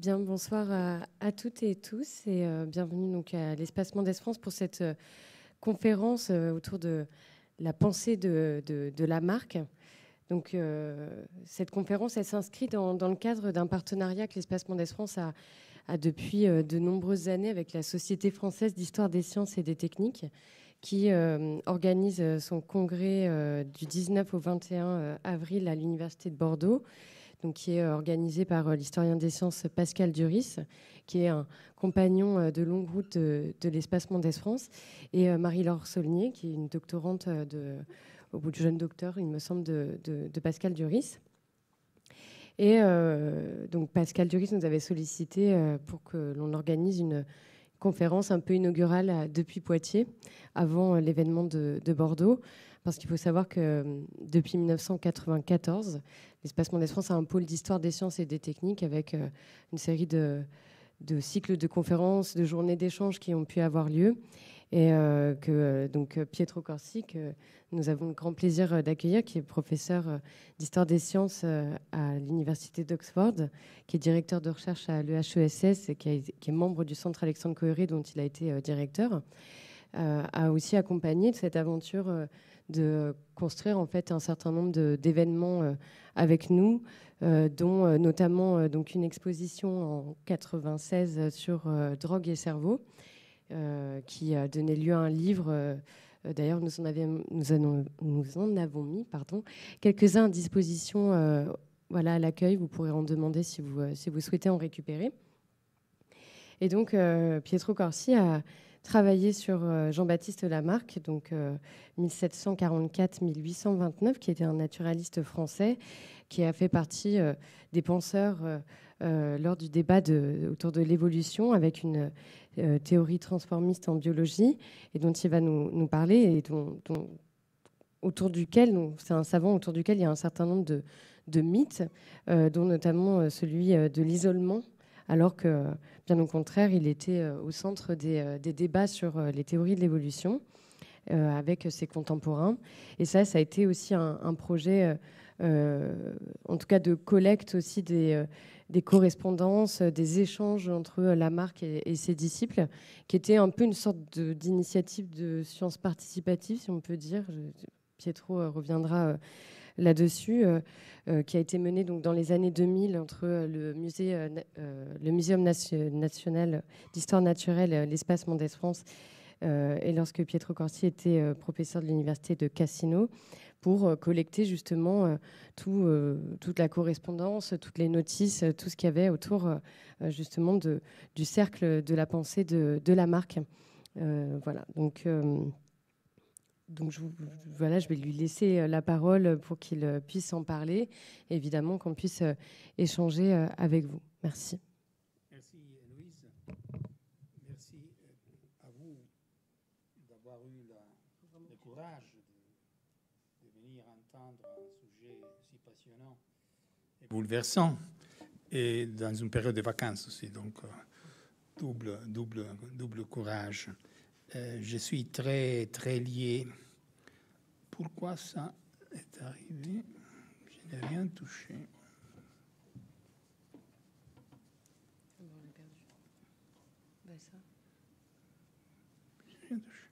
Bien, bonsoir à, toutes et tous et euh, bienvenue donc à l'Espacement d'Espace pour cette euh, conférence euh, autour de la pensée de, de, la marque. Donc, cette conférence, elle s'inscrit dans, le cadre d'un partenariat que l'Espacement d'Espace a, a, depuis de nombreuses années avec la Société française d'histoire des sciences et des techniques, qui organise son congrès du 19 au 21 avril à l'Université de Bordeaux qui est euh, organisé par euh, l'historien des sciences Pascal Duris, qui est un compagnon euh, de longue route de, l'espacement d'Es-France, et Marie-Laure Saulnier, qui est une doctorante de, au bout de jeune docteur, il me semble, de, Pascal Duris. Et donc Pascal Duris nous avait sollicité pour que l'on organise une conférence un peu inaugurale depuis Poitiers, avant l'événement de, Bordeaux, parce qu'il faut savoir que depuis 1994, l'Espacement des France a un pôle d'histoire des sciences et des techniques avec euh, une série de, cycles de conférences, de journées d'échanges qui ont pu avoir lieu. Et euh, que euh, donc Pietro Corsi, que nous avons le grand plaisir d'accueillir, qui est professeur d'histoire des sciences à l'université d'Oxford, qui est directeur de recherche à l'EHESS et qui, est membre du centre Alexandre Coéré, dont il a été directeur, a aussi accompagné cette aventure de construire en fait un certain nombre d'événements euh, avec nous, euh, dont euh, notamment donc une exposition en 96 sur drogue et cerveau, qui a donné lieu à un livre. D'ailleurs, nous, en avons mis pardon, quelques-uns à disposition voilà, à l'accueil. Vous pourrez en demander si vous, si vous souhaitez en récupérer. Et donc, Pietro Corsi a travaillé sur euh, Jean-Baptiste Lamarck, donc 1744-1829, euh, qui était un naturaliste français, qui a fait partie euh, des penseurs lors du débat autour de l'évolution avec une théorie transformiste en biologie, et dont il va nous, parler, et dont, autour duquel, c'est un savant autour duquel il y a un certain nombre de, de mythes, dont notamment celui de l'isolement alors que, bien au contraire, il était euh, au centre des, euh, débats sur euh, les théories de l'évolution avec ses contemporains. Et ça, ça a été aussi un, projet, en tout cas de collecte aussi des, correspondances, des échanges entre Lamarck et, et, ses disciples, qui était un peu une sorte d'initiative de, science participative, si on peut dire. Pietro reviendra là-dessus, euh, euh, qui a été menée donc, dans les années 2000 entre euh, le, musée, le Muséum national d'histoire naturelle, l'espace Mondes France, et lorsque Pietro Corsi était professeur de l'université de Cassino, pour collecter justement tout, toute la correspondance, toutes les notices, tout ce qu'il y avait autour justement du cercle de la pensée de, de la marque. voilà, donc donc je, voilà, je vais lui laisser euh, la parole pour qu'il euh, puisse en parler. évidemment qu'on puisse euh, échanger avec vous. Merci. Merci Louise. Merci à vous d'avoir eu le courage de, venir entendre un sujet si passionnant et bouleversant. Et dans une période de vacances aussi. Donc double, double, double courage. Euh, je suis très, très lié. Pourquoi ça est arrivé? Je n'ai rien touché. On a perdu. Ben ça. J'ai rien touché.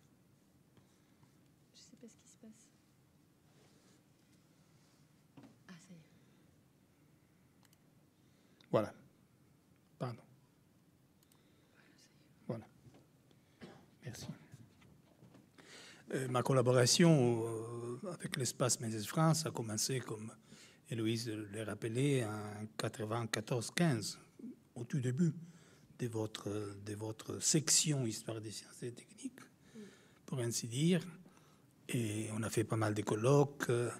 Je sais pas ce qui se passe. Ah, ça y est. Voilà. Euh, ma collaboration euh, avec l'espace Médès France a commencé, comme Héloïse l'a rappelé, en 94-15, au tout début de votre, de votre section Histoire des sciences et techniques, pour ainsi dire. Et on a fait pas mal de colloques, euh,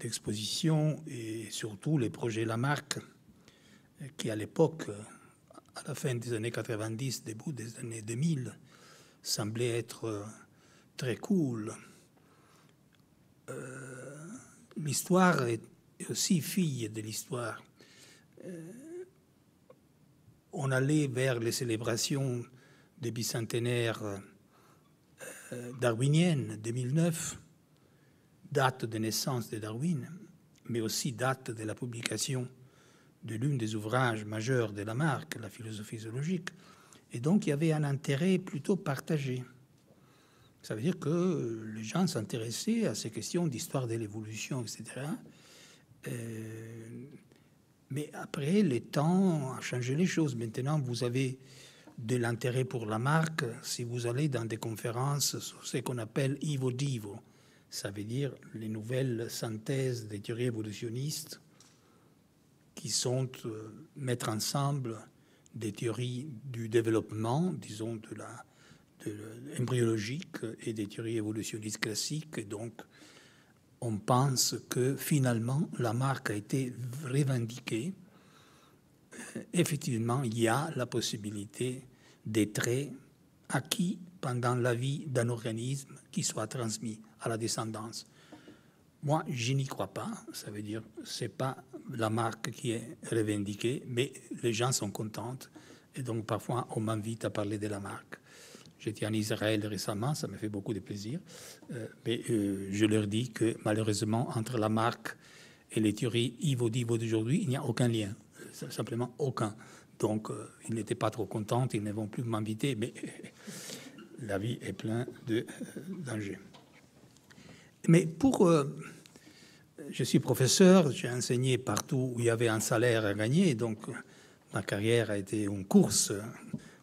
d'expositions et surtout les projets Lamarck, qui à l'époque, à la fin des années 90, début des années 2000, semblait être très cool. Euh, l'histoire est aussi fille de l'histoire. Euh, on allait vers les célébrations des bicentenaires euh, darwiniennes 2009, date de naissance de Darwin, mais aussi date de la publication de l'une des ouvrages majeurs de Lamarck, la philosophie zoologique. Et donc, il y avait un intérêt plutôt partagé. Ça veut dire que les gens s'intéressaient à ces questions d'histoire de l'évolution, etc. Euh, mais après, le temps a changé les choses. Maintenant, vous avez de l'intérêt pour la marque si vous allez dans des conférences sur ce qu'on appelle Ivo Divo. Ça veut dire les nouvelles synthèses des théories évolutionnistes qui sont euh, mettre ensemble des théories du développement, disons de la embryologique et des théories évolutionnistes classiques. Donc, on pense que finalement, la marque a été revendiquée. Euh, effectivement, il y a la possibilité des traits acquis pendant la vie d'un organisme qui soit transmis à la descendance. Moi, je n'y crois pas. Ça veut dire, c'est pas la marque qui est revendiquée, mais les gens sont contents. Et donc, parfois, on m'invite à parler de la marque. J'étais en Israël récemment, ça me fait beaucoup de plaisir. Euh, mais euh, je leur dis que malheureusement, entre la marque et les théories Ivo Divo d'aujourd'hui, il n'y a aucun lien. Simplement aucun. Donc, euh, ils n'étaient pas trop contents, ils ne vont plus m'inviter, mais la vie est pleine de dangers. Mais pour. je suis professeur, j'ai enseigné partout où il y avait un salaire à gagner, donc ma carrière a été une course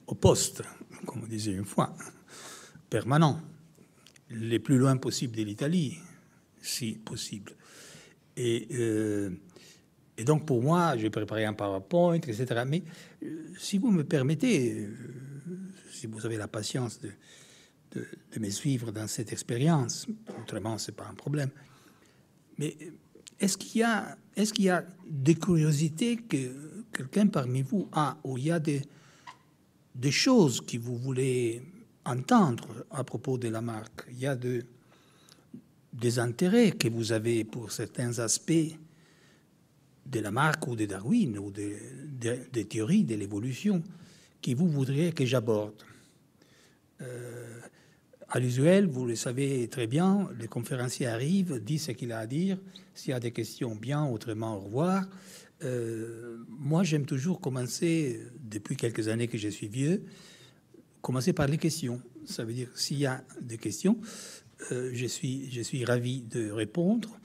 au poste comme on disait une fois, permanent, les plus loin possible de l'Italie, si possible. Et, euh, donc pour moi, j'ai préparé un PowerPoint, etc. Mais euh, si vous me permettez, euh, si vous avez la patience de, de, me suivre dans cette expérience, autrement c'est pas un problème. Mais est-ce qu'il y a, est-ce qu'il y a des curiosités que quelqu'un parmi vous a, où il y a des des choses que vous voulez entendre à propos de la marque. Il y a de, des intérêts que vous avez pour certains aspects de la marque ou de Darwin ou des de, théories de l'évolution que vous voudriez que j'aborde. Euh, à l'usuel, vous le savez très bien, le conférencier arrive, dit ce qu'il a à dire. S'il y a des questions, bien, autrement, au revoir. Euh, moi, j'aime toujours commencer, depuis quelques années que je suis vieux, commencer par les questions. Ça veut dire, s'il y a des questions, euh, je, suis, je suis ravi de répondre.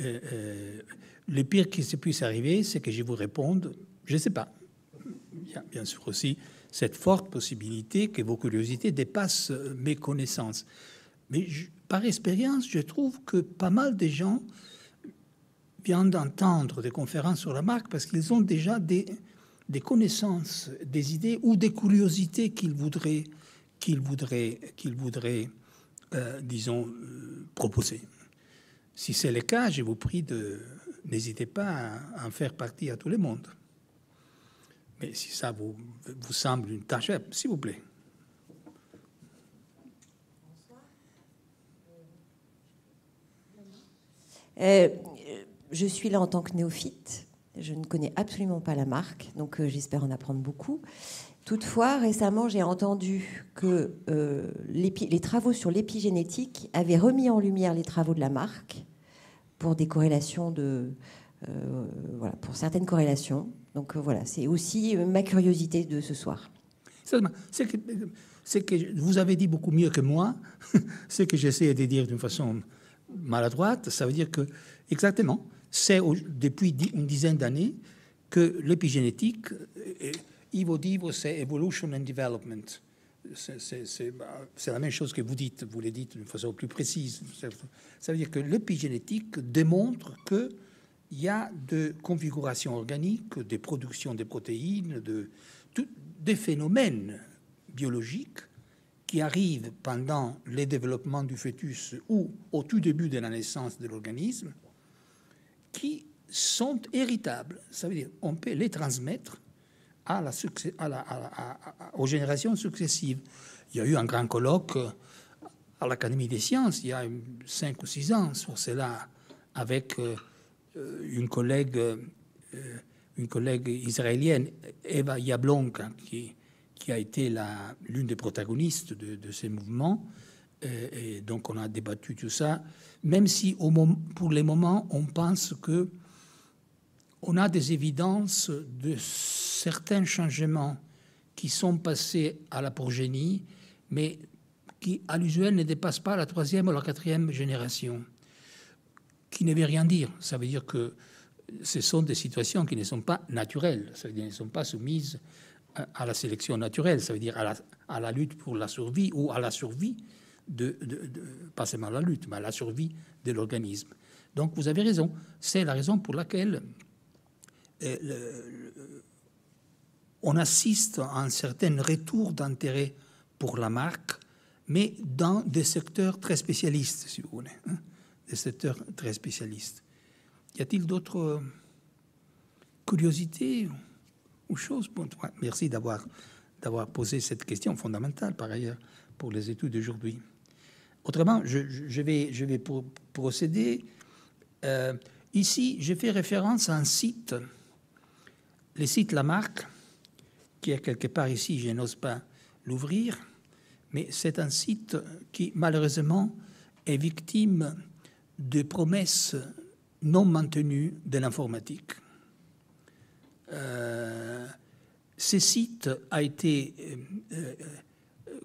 Euh, le pire qui se puisse arriver, c'est que je vous réponde, je ne sais pas. A bien sûr aussi cette forte possibilité que vos curiosités dépassent mes connaissances. Mais par expérience, je trouve que pas mal de gens d'entendre des conférences sur la marque parce qu'ils ont déjà des, connaissances, des idées ou des curiosités qu'ils voudraient, voudraient, voudraient euh, disons, euh, proposer. Si c'est le cas, je vous prie de n'hésitez pas à en faire partie à tout le monde. Mais si ça vous, vous semble une tâche, s'il vous plaît. Euh, je suis là en tant que néophyte. Je ne connais absolument pas la marque, donc euh, j'espère en apprendre beaucoup. Toutefois, récemment, j'ai entendu que euh, les travaux sur l'épigénétique avaient remis en lumière les travaux de la marque pour des corrélations de, euh, voilà, pour certaines corrélations. Donc voilà, c'est aussi ma curiosité de ce soir. C'est que, que, vous avez dit beaucoup mieux que moi. ce que j'essaie de dire d'une façon maladroite, ça veut dire que exactement c'est depuis une dizaine d'années que l'épigénétique, Ivo Divo, c'est Evolution and Development. Bah, c'est la même chose que vous dites, vous le dites d'une façon plus précise. Ça veut dire que l'épigénétique démontre qu'il y a de configurations organiques, des productions de protéines, de, des phénomènes biologiques qui arrivent pendant le développement du fœtus ou au tout début de la naissance de l'organisme qui sont héritables. Ça veut dire on peut les transmettre aux générations successives. Il y a eu un grand colloque à l'Académie des sciences il y a cinq ou six ans sur cela avec euh, une collègue, euh, une collègue israélienne, Eva Yablonka, qui, qui a été l'une des protagonistes de, ces mouvements. Et, donc on a débattu tout ça, même si pour les moments on pense que on a des évidences de certains changements qui sont passés à la progénie, mais qui, à l'usuel, ne dépassent pas la troisième ou la quatrième génération, qui ne veut rien dire. Ça veut dire que ce sont des situations qui ne sont pas naturelles, ça veut dire ne sont pas soumises à la sélection naturelle, ça veut dire à la, lutte pour la survie ou à la survie, de, pas seulement la lutte, mais à la survie de l'organisme. Donc vous avez raison, c'est la raison pour laquelle euh, on assiste à un certain retour d'intérêt pour la marque, mais dans des secteurs très spécialistes, si vous voulez, hein, des secteurs très spécialistes. Y a-t-il d'autres euh, curiosités ou choses? Merci d'avoir d'avoir posé cette question fondamentale, par ailleurs, pour les études d'aujourd'hui. Autrement, je, vais, je vais procéder. Euh, ici, j'ai fait référence à un site, le site Lamarck, qui est quelque part ici, je n'ose pas l'ouvrir, mais c'est un site qui, malheureusement, est victime de promesses non maintenues de l'informatique. Euh, ce site a été euh, euh,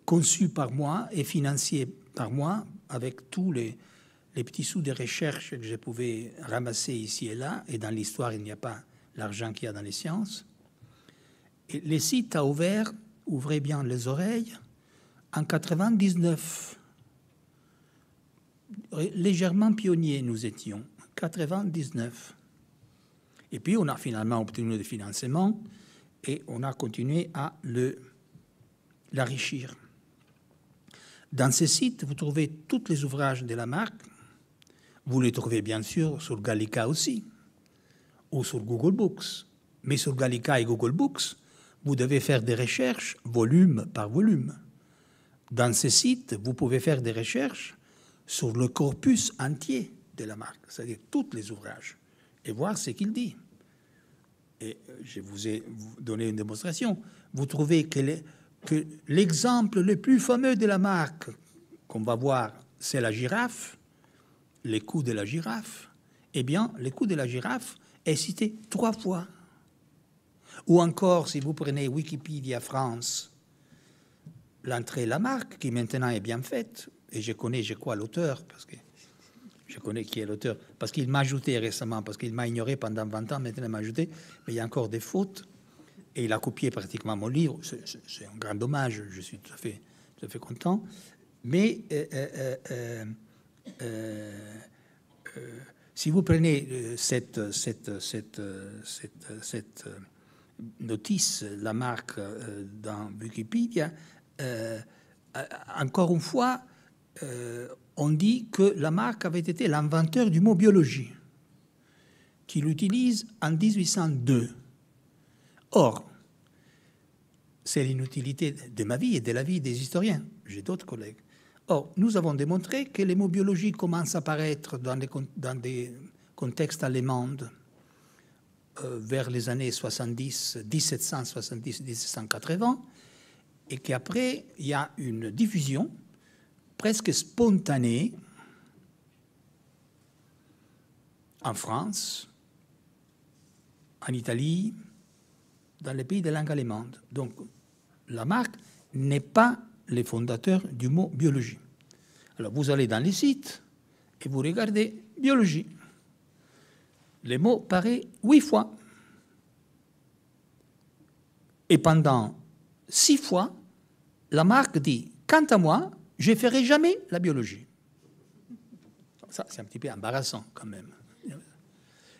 conçu par moi et financé par moi avec tous les, les petits sous de recherche que je pouvais ramasser ici et là. Et dans l'histoire, il n'y a pas l'argent qu'il y a dans les sciences. Et le site a ouvert, ouvrez bien les oreilles, en 99. Légèrement pionniers nous étions, 99. Et puis on a finalement obtenu des financements et on a continué à le l'enrichir. Dans ce site, vous trouvez tous les ouvrages de la marque. Vous les trouvez bien sûr sur Gallica aussi, ou sur Google Books. Mais sur Gallica et Google Books, vous devez faire des recherches volume par volume. Dans ce site, vous pouvez faire des recherches sur le corpus entier de la marque, c'est-à-dire tous les ouvrages, et voir ce qu'il dit et euh, je vous ai donné une démonstration, vous trouvez que l'exemple le plus fameux de la marque qu'on va voir, c'est la girafe, les coups de la girafe. Eh bien, les coups de la girafe est cité trois fois. Ou encore, si vous prenez Wikipédia France, l'entrée la marque, qui maintenant est bien faite, et je connais, je crois, l'auteur, parce que je connais qui est l'auteur, parce qu'il m'a ajouté récemment, parce qu'il m'a ignoré pendant 20 ans, maintenant il m'a ajouté, mais il y a encore des fautes, et il a copié pratiquement mon livre. C'est un grand dommage, je suis tout à fait, tout à fait content. Mais euh, euh, euh, si vous prenez cette, cette, cette, cette, notice, la marque dans Wikipédia, encore une fois, on dit que Lamarck avait été l'inventeur du mot biologie, qu'il utilise en 1802. Or, c'est l'inutilité de ma vie et de la vie des historiens. J'ai d'autres collègues. Or, nous avons démontré que les mots biologie commencent à apparaître dans des, dans des contextes allemands euh, vers les années 70, 1770-1780, et qu'après, il y a une diffusion presque spontanée en France, en Italie, dans les pays de langue allemande. Donc, la marque n'est pas le fondateur du mot biologie. Alors, vous allez dans les sites et vous regardez biologie. Le mot paraît huit fois. Et pendant six fois, la marque dit Quant à moi, je ne ferai jamais la biologie. Ça, c'est un petit peu embarrassant quand même.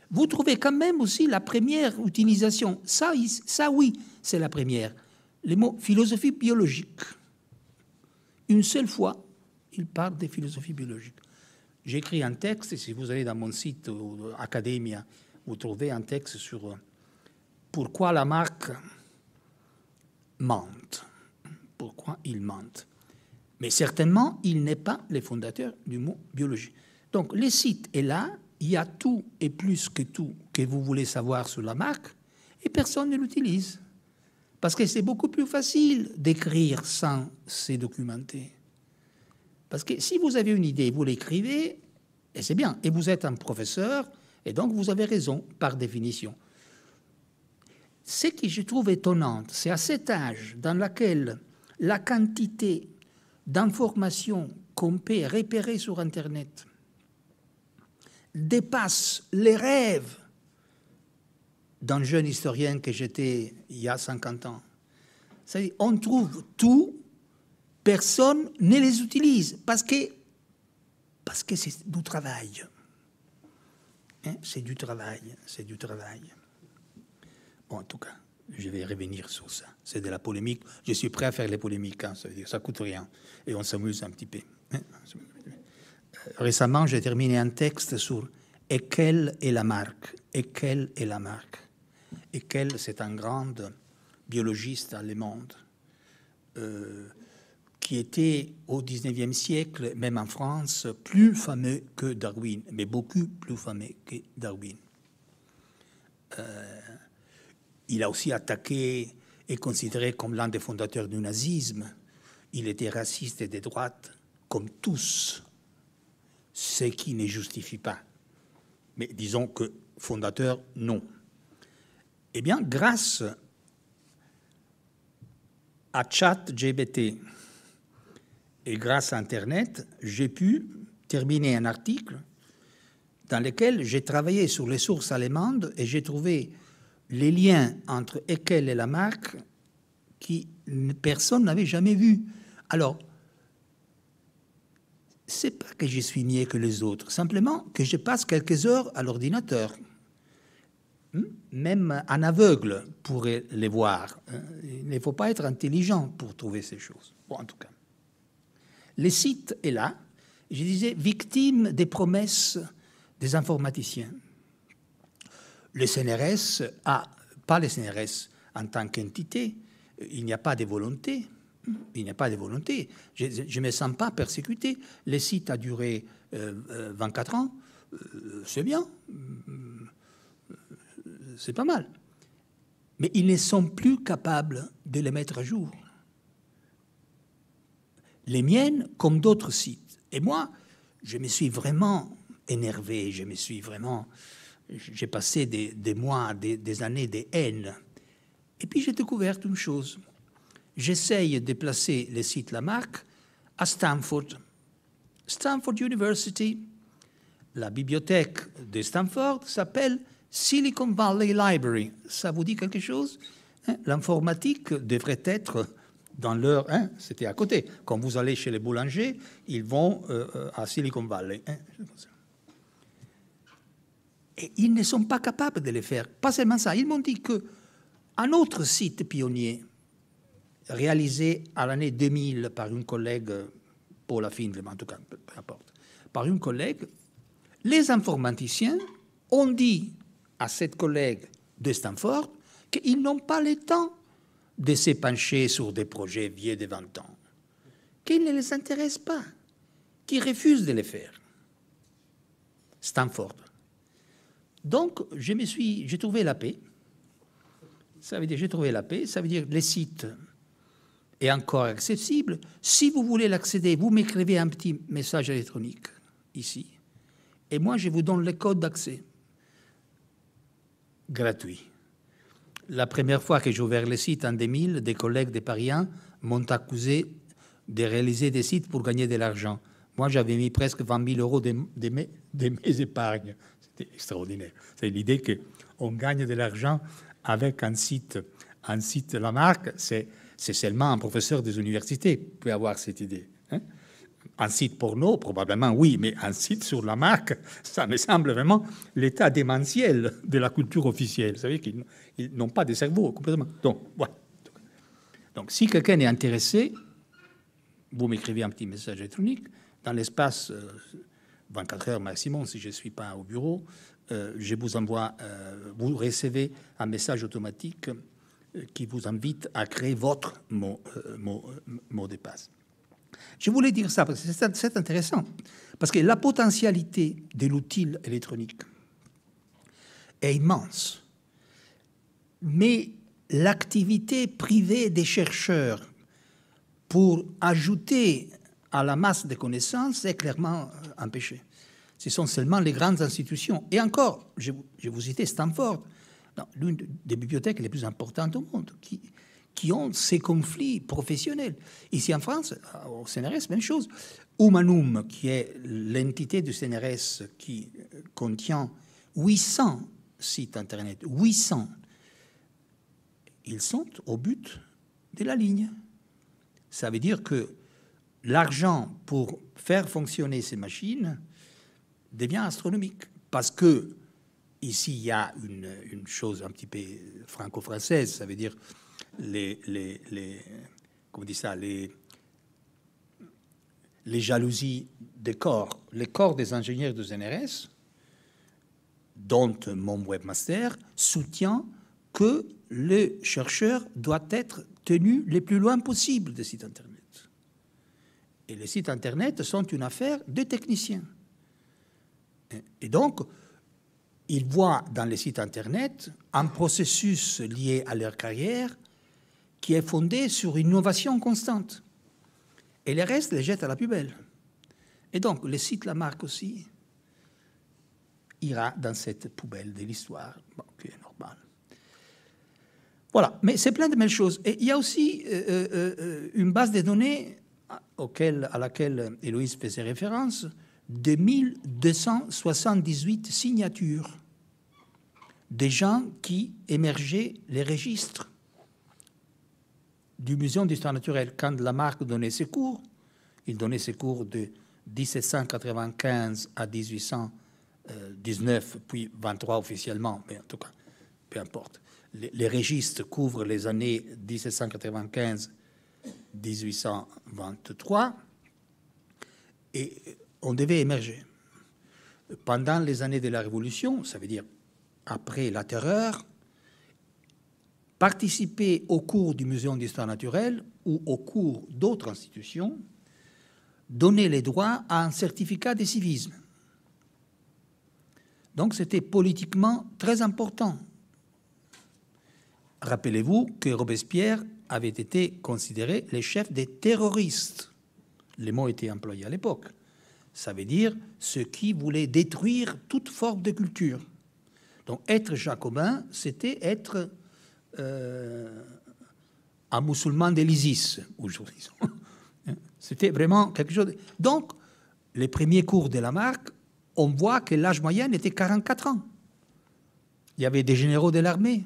Vous trouvez quand même aussi la première utilisation. Ça, ça oui, c'est la première. Les mots philosophie biologique. Une seule fois, il parle de philosophie biologique. J'ai écrit un texte, et si vous allez dans mon site Academia, vous trouvez un texte sur pourquoi la marque mente. Pourquoi il mente. Mais certainement, il n'est pas le fondateur du mot biologie. Donc, le site est là, il y a tout et plus que tout que vous voulez savoir sur la marque, et personne ne l'utilise. Parce que c'est beaucoup plus facile d'écrire sans se documenter. Parce que si vous avez une idée, vous l'écrivez, et c'est bien, et vous êtes un professeur, et donc vous avez raison, par définition. ce que je trouve étonnant, c'est à cet âge dans lequel la quantité d'informations qu'on peut repérer sur Internet dépasse les rêves d'un jeune historien que j'étais il y a 50 ans. On trouve tout, personne ne les utilise parce que c'est du travail. Hein, c'est du travail, c'est du travail. Bon, en tout cas, je vais revenir sur ça. C'est de la polémique. Je suis prêt à faire les polémiques, hein, ça veut coûte rien. Et on s'amuse un petit peu. Euh, récemment, j'ai terminé un texte sur et quelle est la marque? Et quelle est la marque? Et quelle, c'est un grand biologiste allemand euh, qui était au XIXe siècle, même en France, plus fameux que Darwin, mais beaucoup plus fameux que Darwin. Euh, il a aussi attaqué et considéré comme l'un des fondateurs du nazisme. Il était raciste et de droite, comme tous, ce qui ne justifie pas. Mais disons que fondateur, non. Eh bien, grâce à ChatGBT et grâce à Internet, j'ai pu terminer un article dans lequel j'ai travaillé sur les sources allemandes et j'ai trouvé les liens entre Eckel et la marque qui personne n'avait jamais vu. Alors, c'est pas que je suis mieux que les autres, simplement que je passe quelques heures à l'ordinateur. Hmm? Même un aveugle pourrait les voir. Il ne faut pas être intelligent pour trouver ces choses. Bon, en tout cas. Le site est là. Je disais, victime des promesses des informaticiens. Le CNRS a, pas le CNRS en tant qu'entité, il n'y a pas de volonté. Il n'y a pas de volonté. Je ne me sens pas persécuté. Le site a duré 24 euh, euh, ans. Euh, c'est bien. C'est pas mal. Mais ils ne sont plus capables de les mettre à jour. Les miennes, comme d'autres sites. Et moi, je me suis vraiment énervé. Je me suis vraiment j'ai passé des, mois, des, années de haine. Et puis j'ai découvert une chose. J'essaye de placer le site Lamarck à Stanford. Stanford University, la bibliothèque de Stanford s'appelle Silicon Valley Library. Ça vous dit quelque chose hein? L'informatique devrait être dans leur... Hein, C'était à côté. Quand vous allez chez les boulangers, ils vont euh, euh, à Silicon Valley. Hein? Ils ne sont pas capables de le faire. Pas seulement ça, ils m'ont dit que un autre site pionnier, réalisé à l'année 2000 par une collègue, Paula Findley, en tout cas, peu importe, par une collègue, les informaticiens ont dit à cette collègue de Stanford qu'ils n'ont pas le temps de se pencher sur des projets vieux de 20 ans, qu'ils ne les intéressent pas, qu'ils refusent de les faire. Stanford. Donc, je me suis, j'ai trouvé la paix. Ça veut dire, j'ai trouvé la paix. Ça veut dire, le site est encore accessible. Si vous voulez l'accéder, vous m'écrivez un petit message électronique ici. Et moi, je vous donne le code d'accès gratuit. La première fois que j'ai ouvert le site en 2000, des collègues de Paris m'ont accusé de réaliser des sites pour gagner de l'argent. Moi, j'avais mis presque 20 000 euros de mes épargnes extraordinaire. C'est l'idée qu'on gagne de l'argent avec un site, un site la marque, c'est, c'est seulement un professeur des universités qui peut avoir cette idée. Hein. un site porno, probablement oui, mais un site sur la marque, ça me semble vraiment l'état démentiel de la culture officielle. Vous savez qu'ils n'ont pas de cerveau complètement. Donc, voilà. Donc, si quelqu'un est intéressé, vous m'écrivez un petit message électronique dans l'espace euh, 24 heures maximum si je ne suis pas au bureau, euh, je vous envoie, euh, vous recevez un message automatique euh, qui vous invite à créer votre mot, mot, de passe. Je voulais dire ça parce que c'est intéressant, parce que la potentialité de l'outil électronique est immense, mais l'activité privée des chercheurs pour ajouter à la masse de connaissances est clairement euh, empêché. Ce sont seulement les grandes institutions. Et encore, je, vous citais Stanford. l'une des bibliothèques les plus importantes au monde, qui, qui ont ces conflits professionnels. Ici en France, au CNRS, même chose. Humanum, qui est l'entité du CNRS qui contient 800 sites Internet, 800, ils sont au but de la ligne. Ça veut dire que l'argent pour faire fonctionner ces machines devient astronomique. Parce que ici, il y a une, chose un petit peu franco-française, ça veut dire les, les, les comment dit ça, les, les jalousies des corps. Les corps des ingénieurs de ZNRS, dont mon webmaster, soutient que le chercheur doit être tenu le plus loin possible des sites Internet. Et les sites Internet sont une affaire de techniciens. Et donc, ils voient dans les sites Internet un processus lié à leur carrière qui est fondé sur une innovation constante. Et les restes les jettent à la poubelle. Et donc, le site Lamarck aussi ira dans cette poubelle de l'histoire, qui est normal. Voilà, mais c'est plein de belles choses. Et il y a aussi euh, euh, euh, une base de données auquel, à laquelle Héloïse faisait référence, de 1278 signatures des gens qui émergeaient les registres du Muséum d'histoire naturelle. Quand Lamarck donnait ses cours, il donnait ses cours de 1795 à 1819, puis 23 officiellement, mais en tout cas, peu importe. Les, les registres couvrent les années 1795 1823, et on devait émerger. Pendant les années de la Révolution, ça veut dire après la terreur, participer au cours du Muséum d'histoire naturelle ou au cours d'autres institutions, donner les droits à un certificat de civisme. Donc c'était politiquement très important. Rappelez-vous que Robespierre avaient été considérés les chefs des terroristes. Les mots étaient employés à l'époque. Ça veut dire ceux qui voulaient détruire toute forme de culture. Donc être jacobin, c'était être euh, un musulman de l'ISIS, aujourd'hui. C'était vraiment quelque chose. Donc, les premiers cours de la marque, on voit que l'âge moyen était 44 ans. Il y avait des généraux de l'armée,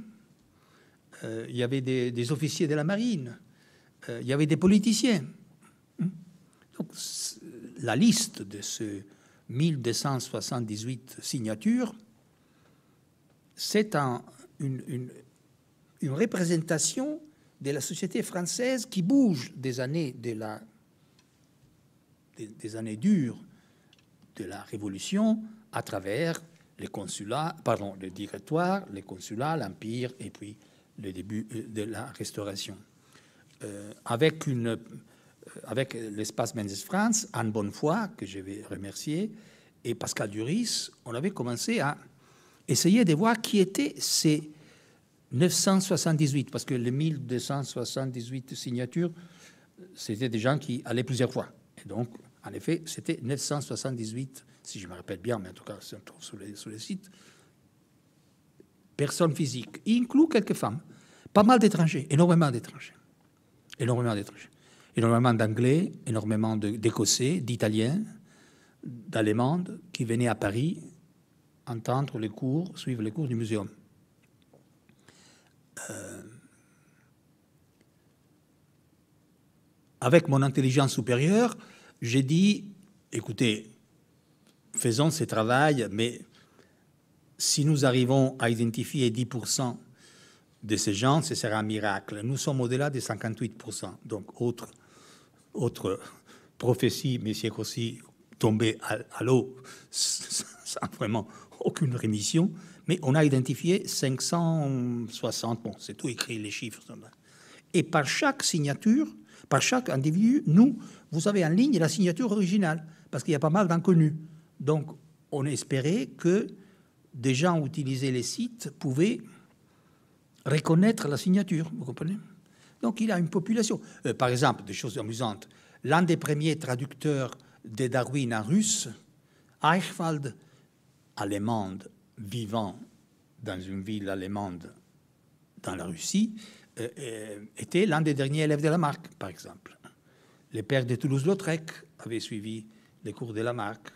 euh, il y avait des, officiers de la marine, euh, il y avait des politiciens. Hmm? Donc, la liste de ces 1278 signatures, c'est une, représentation de la société française qui bouge des années, de la, des, années dures de la Révolution à travers les consulats, pardon, le directoire, les consulats, l'empire et puis le début euh, de la restauration. Euh, avec, une, euh, avec l'espace Mendes France, Anne Bonnefoy, que je vais remercier, et Pascal Duris, on avait commencé à essayer de voir qui étaient ces 978, parce que les 1278 signatures, c'était des gens qui allaient plusieurs fois. Et donc, en effet, c'était 978, si je me rappelle bien, mais en tout cas, c'est trouve sur les, sur sites, personnes physiques, y inclut quelques femmes. Pas mal d'étrangers, énormément d'étrangers. Énormément d'étrangers. Énormément d'anglais, énormément d'écossais, d'italiens, d'allemands qui venaient à Paris entendre les cours, suivre les cours du muséum. Euh, avec mon intelligence supérieure, j'ai dit, écoutez, faisons ce travail, mais si nous arrivons à identifier 10% de ces gens, ce sera un miracle. Nous sommes au-delà des 58%. Donc, autre, autre prophétie, mais c'est aussi tombé à, l'eau sans vraiment aucune rémission. Mais on a identifié 560, bon, c'est tout écrit, les chiffres. Et par chaque signature, par chaque individu, nous, vous avez en ligne la signature originale, parce qu'il y a pas mal d'inconnus. Donc, on espérait que des gens utilisaient les sites pouvaient reconnaître la signature, vous comprenez? Donc il a une population. Euh, par exemple, des choses amusantes. L'un des premiers traducteurs de Darwin en russe, Eichwald, allemand, vivant dans une ville allemande dans la Russie, était l'un des derniers élèves de Lamarck, par exemple. Les pères de Toulouse-Lautrec avaient suivi les cours de Lamarck,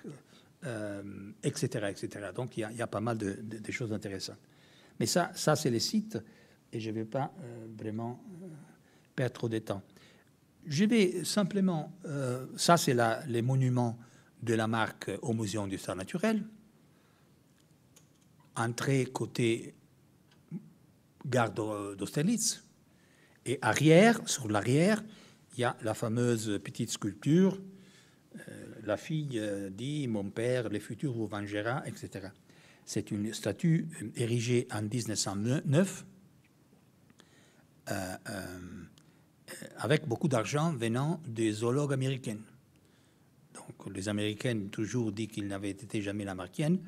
etc., etc. Donc il y, a, pas mal de, choses intéressantes. Mais ça, ça c'est les sites, et je ne vais pas vraiment perdre trop de temps. Je vais simplement, euh, ça c'est les monuments de la marque au Muséum d'histoire naturelle. Entrée côté gare d'Austerlitz. Et arrière, sur l'arrière, il y a la fameuse petite sculpture. Euh, la fille euh, dit Mon père, les futurs vous vengera, etc. C'est une statue érigée en 1909. Euh, euh, avec beaucoup d'argent venant des zoologues américains. Donc les Américains toujours dit qu'ils n'avaient été jamais lamarckiennes,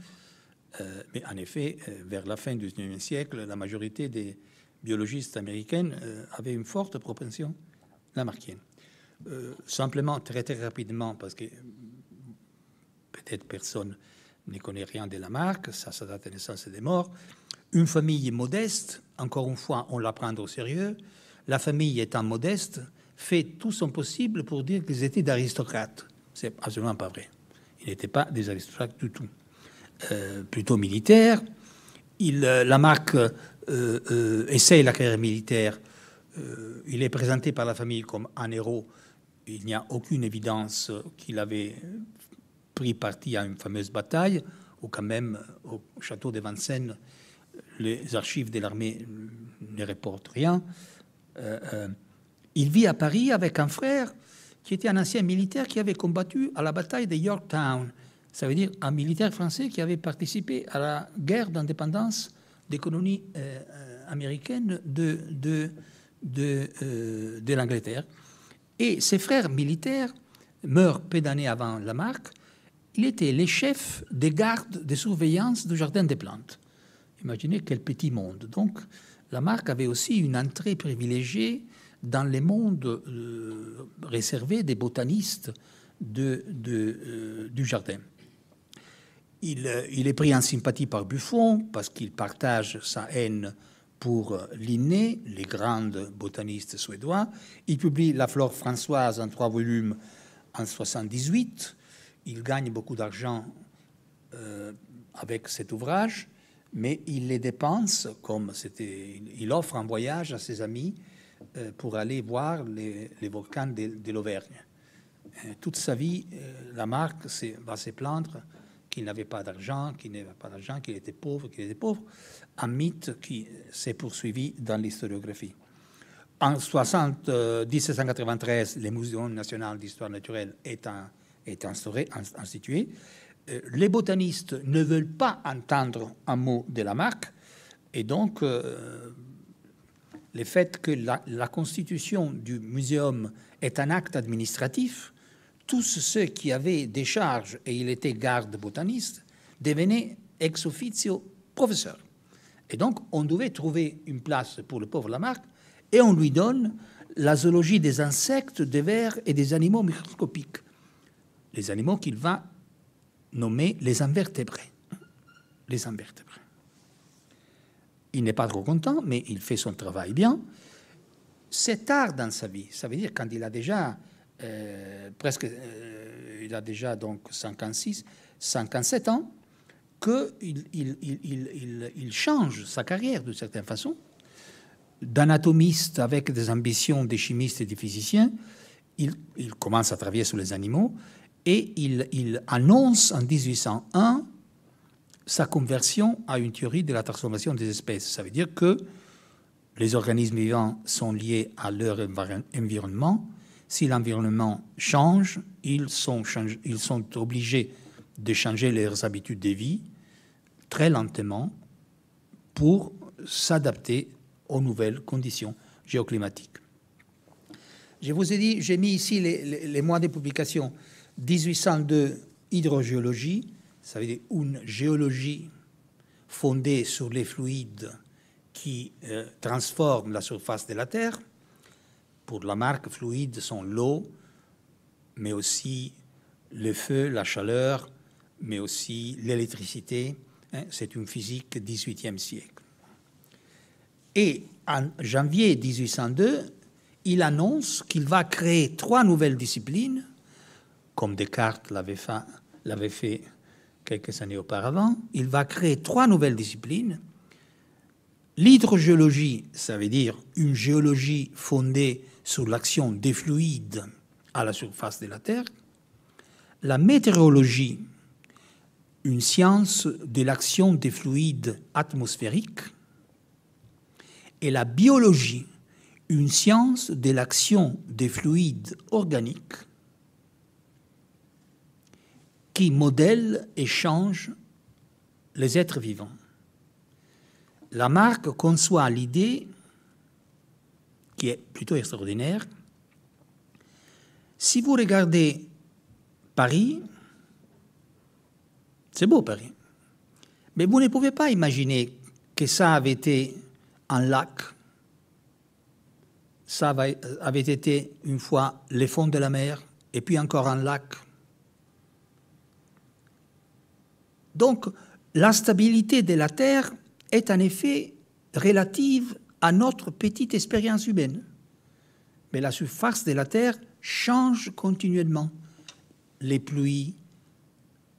euh, mais en effet, euh, vers la fin du XIXe siècle, la majorité des biologistes américains avaient une forte propension lamarckienne. simplement, très très rapidement, parce que peut-être personne ne connaît rien de Lamarck, ça, ça date de naissance et des morts. Une famille modeste, encore une fois, on la prend au sérieux, la famille étant modeste, fait tout son possible pour dire qu'ils étaient d'aristocrates. C'est absolument pas vrai. Ils n'étaient pas des aristocrates du tout. Euh, plutôt militaires. Il, euh, Lamarck euh, essaye la carrière militaire. il est présenté par la famille comme un héros. Il n'y a aucune évidence qu'il avait pris parti à une fameuse bataille, ou quand même au château de Vincennes, les archives de l'armée ne reportent rien. Euh, euh, il vit à Paris avec un frère qui était un ancien militaire qui avait combattu à la bataille de Yorktown. Ça veut dire un militaire français qui avait participé à la guerre d'indépendance des colonies euh, américaines de, de, de, l'Angleterre. Et ses frères militaires meurent peu d'années avant Lamarck. Il était les chefs des gardes de surveillance du Jardin des Plantes. Imaginez quel petit monde. Donc, Lamarck avait aussi une entrée privilégiée dans les mondes euh, réservés des botanistes euh, du jardin. Il, euh, il, est pris en sympathie par Buffon parce qu'il partage sa haine pour Linné, les grands botanistes suédois. Il publie La flore françoise en trois volumes en 78. Il gagne beaucoup d'argent avec cet ouvrage mais il les dépense comme c'était. Il offre un voyage à ses amis euh, pour aller voir les, volcans de, l'Auvergne. Euh, toute sa vie, euh, Lamarck va se plaindre qu'il n'avait pas d'argent, qu'il n'avait pas d'argent, qu'il était pauvre, qu'il était pauvre. Un mythe qui s'est poursuivi dans l'historiographie. En 60, 1793, le Muséum national d'histoire naturelle est, est instauré, institué. Euh, les botanistes ne veulent pas entendre un mot de Lamarck, et donc euh, le fait que la, constitution du muséum est un acte administratif, tous ceux qui avaient des charges, et il était garde botaniste, devenaient ex officio professeurs. Et donc on devait trouver une place pour le pauvre Lamarck, et on lui donne la zoologie des insectes, des vers et des animaux microscopiques. Les animaux qu'il va nommé les invertébrés. Les invertébrés. Il n'est pas trop content, mais il fait son travail bien. C'est tard dans sa vie. Ça veut dire quand il a déjà euh, presque, euh, il a déjà donc 56, 57 ans, qu'il il, change sa carrière de certaine façon. D'anatomiste avec des ambitions des chimistes et des physiciens, il, commence à travailler sur les animaux et il, annonce en 1801 sa conversion à une théorie de la transformation des espèces. Ça veut dire que les organismes vivants sont liés à leur environnement. Si l'environnement change, ils sont, obligés de changer leurs habitudes de vie très lentement pour s'adapter aux nouvelles conditions géoclimatiques. Je vous ai dit, j'ai mis ici les, les mois de publication. 1802, hydrogéologie, ça veut dire une géologie fondée sur les fluides qui euh, transforment la surface de la Terre. Pour la marque, fluides sont l'eau, mais aussi le feu, la chaleur, mais aussi l'électricité, Hein, c'est une physique 18e siècle. Et en janvier 1802, il annonce qu'il va créer trois nouvelles disciplines, comme Descartes l'avait fait, quelques années auparavant. Il va créer trois nouvelles disciplines. L'hydrogéologie, ça veut dire une géologie fondée sur l'action des fluides à la surface de la Terre. La météorologie, une science de l'action des fluides atmosphériques. Et la biologie, une science de l'action des fluides organiques qui modèle et change les êtres vivants. Lamarck conçoit l'idée, qui est plutôt extraordinaire, si vous regardez Paris, c'est beau Paris, mais vous ne pouvez pas imaginer que ça avait été un lac, ça avait été une fois les fonds de la mer, et puis encore un lac. Donc, la stabilité de la Terre est en effet relative à notre petite expérience humaine. Mais la surface de la Terre change continuellement. Les pluies,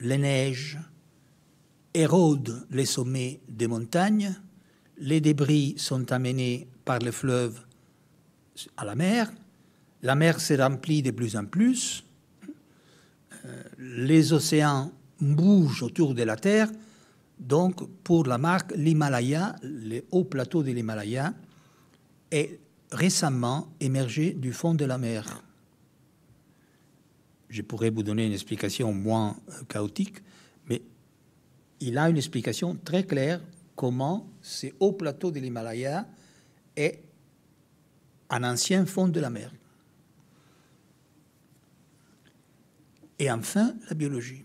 les neiges érodent les sommets des montagnes, les débris sont amenés par les fleuves à la mer, la mer se remplit de plus en plus, euh, les océans bougent autour de la Terre, donc, pour la marque, l'Himalaya, le haut plateau de l'Himalaya, est récemment émergé du fond de la mer. Je pourrais vous donner une explication moins euh, chaotique, mais il a une explication très claire comment ce haut plateau de l'Himalaya est un ancien fond de la mer. Et enfin, la biologie.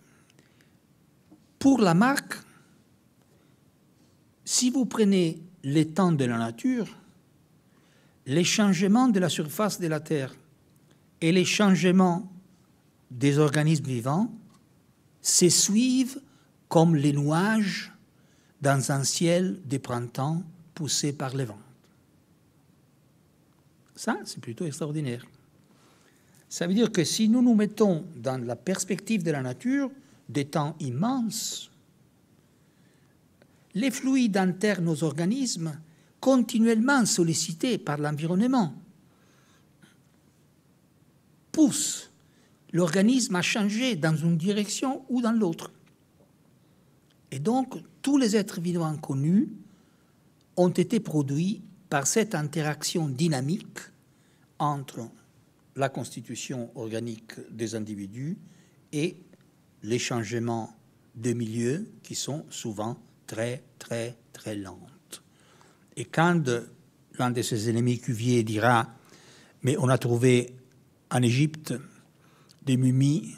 Pour la marque, si vous prenez les temps de la nature, les changements de la surface de la Terre et les changements des organismes vivants se suivent comme les nuages dans un ciel de printemps poussé par les vents. Ça, c'est plutôt extraordinaire. Ça veut dire que si nous nous mettons dans la perspective de la nature, des temps immenses, les fluides internes aux organismes, continuellement sollicités par l'environnement, poussent l'organisme à changer dans une direction ou dans l'autre. Et donc, tous les êtres vivants connus ont été produits par cette interaction dynamique entre la constitution organique des individus et les changements de milieu qui sont souvent très, très, très lentes. Et quand l'un de ses ennemis Cuvier dira Mais on a trouvé en Égypte des momies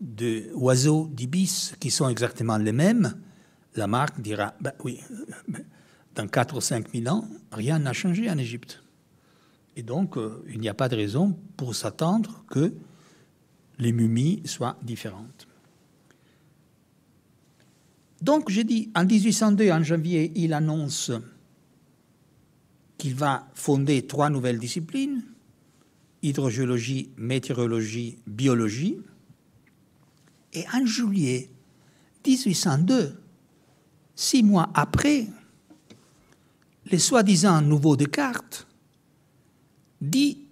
d'oiseaux, d'ibis qui sont exactement les mêmes, Lamarck dira ben Oui, dans 4 ou 5 000 ans, rien n'a changé en Égypte. Et donc, euh, il n'y a pas de raison pour s'attendre que les momies soient différentes. Donc, j'ai dit, en 1802, en janvier, il annonce qu'il va fonder trois nouvelles disciplines, hydrogéologie, météorologie, biologie. Et en juillet 1802, six mois après, les soi-disant nouveaux Descartes dit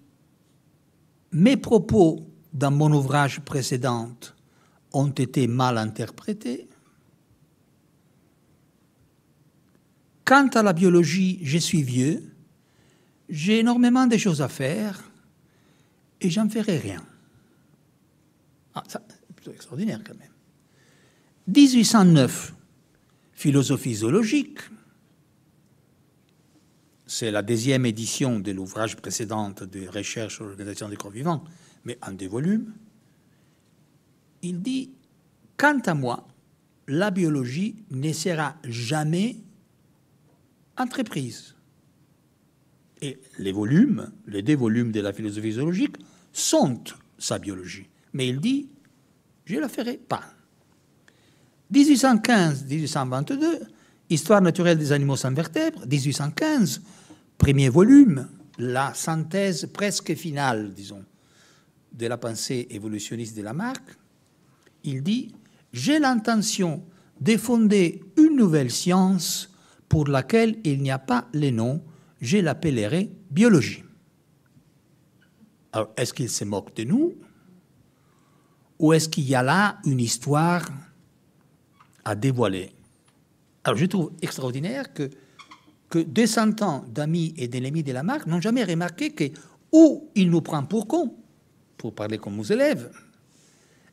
Mes propos dans mon ouvrage précédent ont été mal interprétés. Quant à la biologie, je suis vieux, j'ai énormément de choses à faire et j'en ferai rien. Ah, ça, c'est plutôt extraordinaire quand même. 1809, philosophie zoologique. C'est la deuxième édition de l'ouvrage précédent de recherche sur l'organisation des corps vivants, mais en deux volumes. Il dit Quant à moi, la biologie ne sera jamais entreprise. Et les volumes, les deux volumes de la philosophie zoologique, sont sa biologie. Mais il dit, je ne la ferai pas. 1815-1822, Histoire naturelle des animaux sans vertèbres, 1815, premier volume, la synthèse presque finale, disons, de la pensée évolutionniste de Lamarck, il dit J'ai l'intention de fonder une nouvelle science pour laquelle il n'y a pas les noms, je l'appellerai biologie. Alors, est-ce qu'il se moque de nous? Ou est-ce qu'il y a là une histoire à dévoiler? Alors, je trouve extraordinaire que, que des ans d'amis et d'ennemis de Lamarck n'ont jamais remarqué que, ou il nous prend pour cons, pour parler comme nos élèves,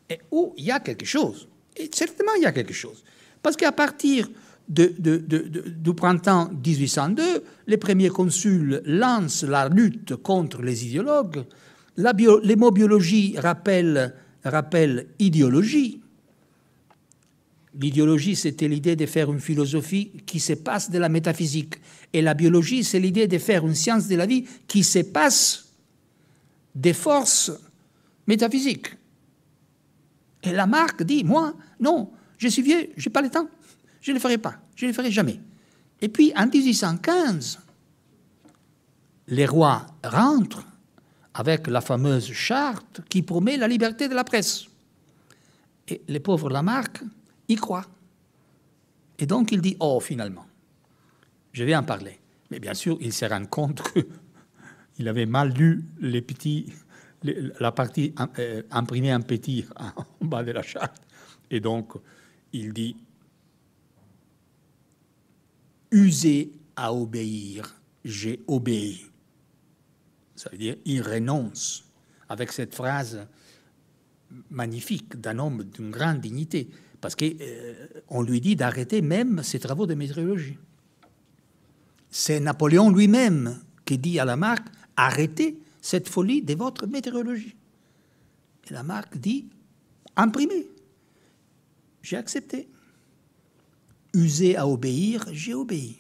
et où il y a quelque chose. Et certainement, il y a quelque chose. Parce qu'à partir du printemps 1802, les premiers consuls lancent la lutte contre les idéologues. La les mots biologie rappellent, rappellent idéologie. L'idéologie, c'était l'idée de faire une philosophie qui se passe de la métaphysique. Et la biologie, c'est l'idée de faire une science de la vie qui se passe des forces métaphysiques. Et Lamarck dit, moi, non, je suis vieux, je n'ai pas le temps, je ne le ferai pas, je ne le ferai jamais. Et puis, en 1815, les rois rentrent avec la fameuse charte qui promet la liberté de la presse. Et les pauvres Lamarck y croient. Et donc il dit, oh, finalement, je vais en parler. Mais bien sûr, il se rend compte qu'il avait mal lu la partie euh, imprimée en petit en bas de la charte. Et donc, il dit User à obéir, j'ai obéi. Ça veut dire il renonce avec cette phrase magnifique d'un homme d'une grande dignité, parce qu'on euh, lui dit d'arrêter même ses travaux de météorologie. C'est Napoléon lui-même qui dit à Lamarck arrêtez cette folie de votre météorologie. Et la marque dit imprimez. J'ai accepté. Usé à obéir, j'ai obéi.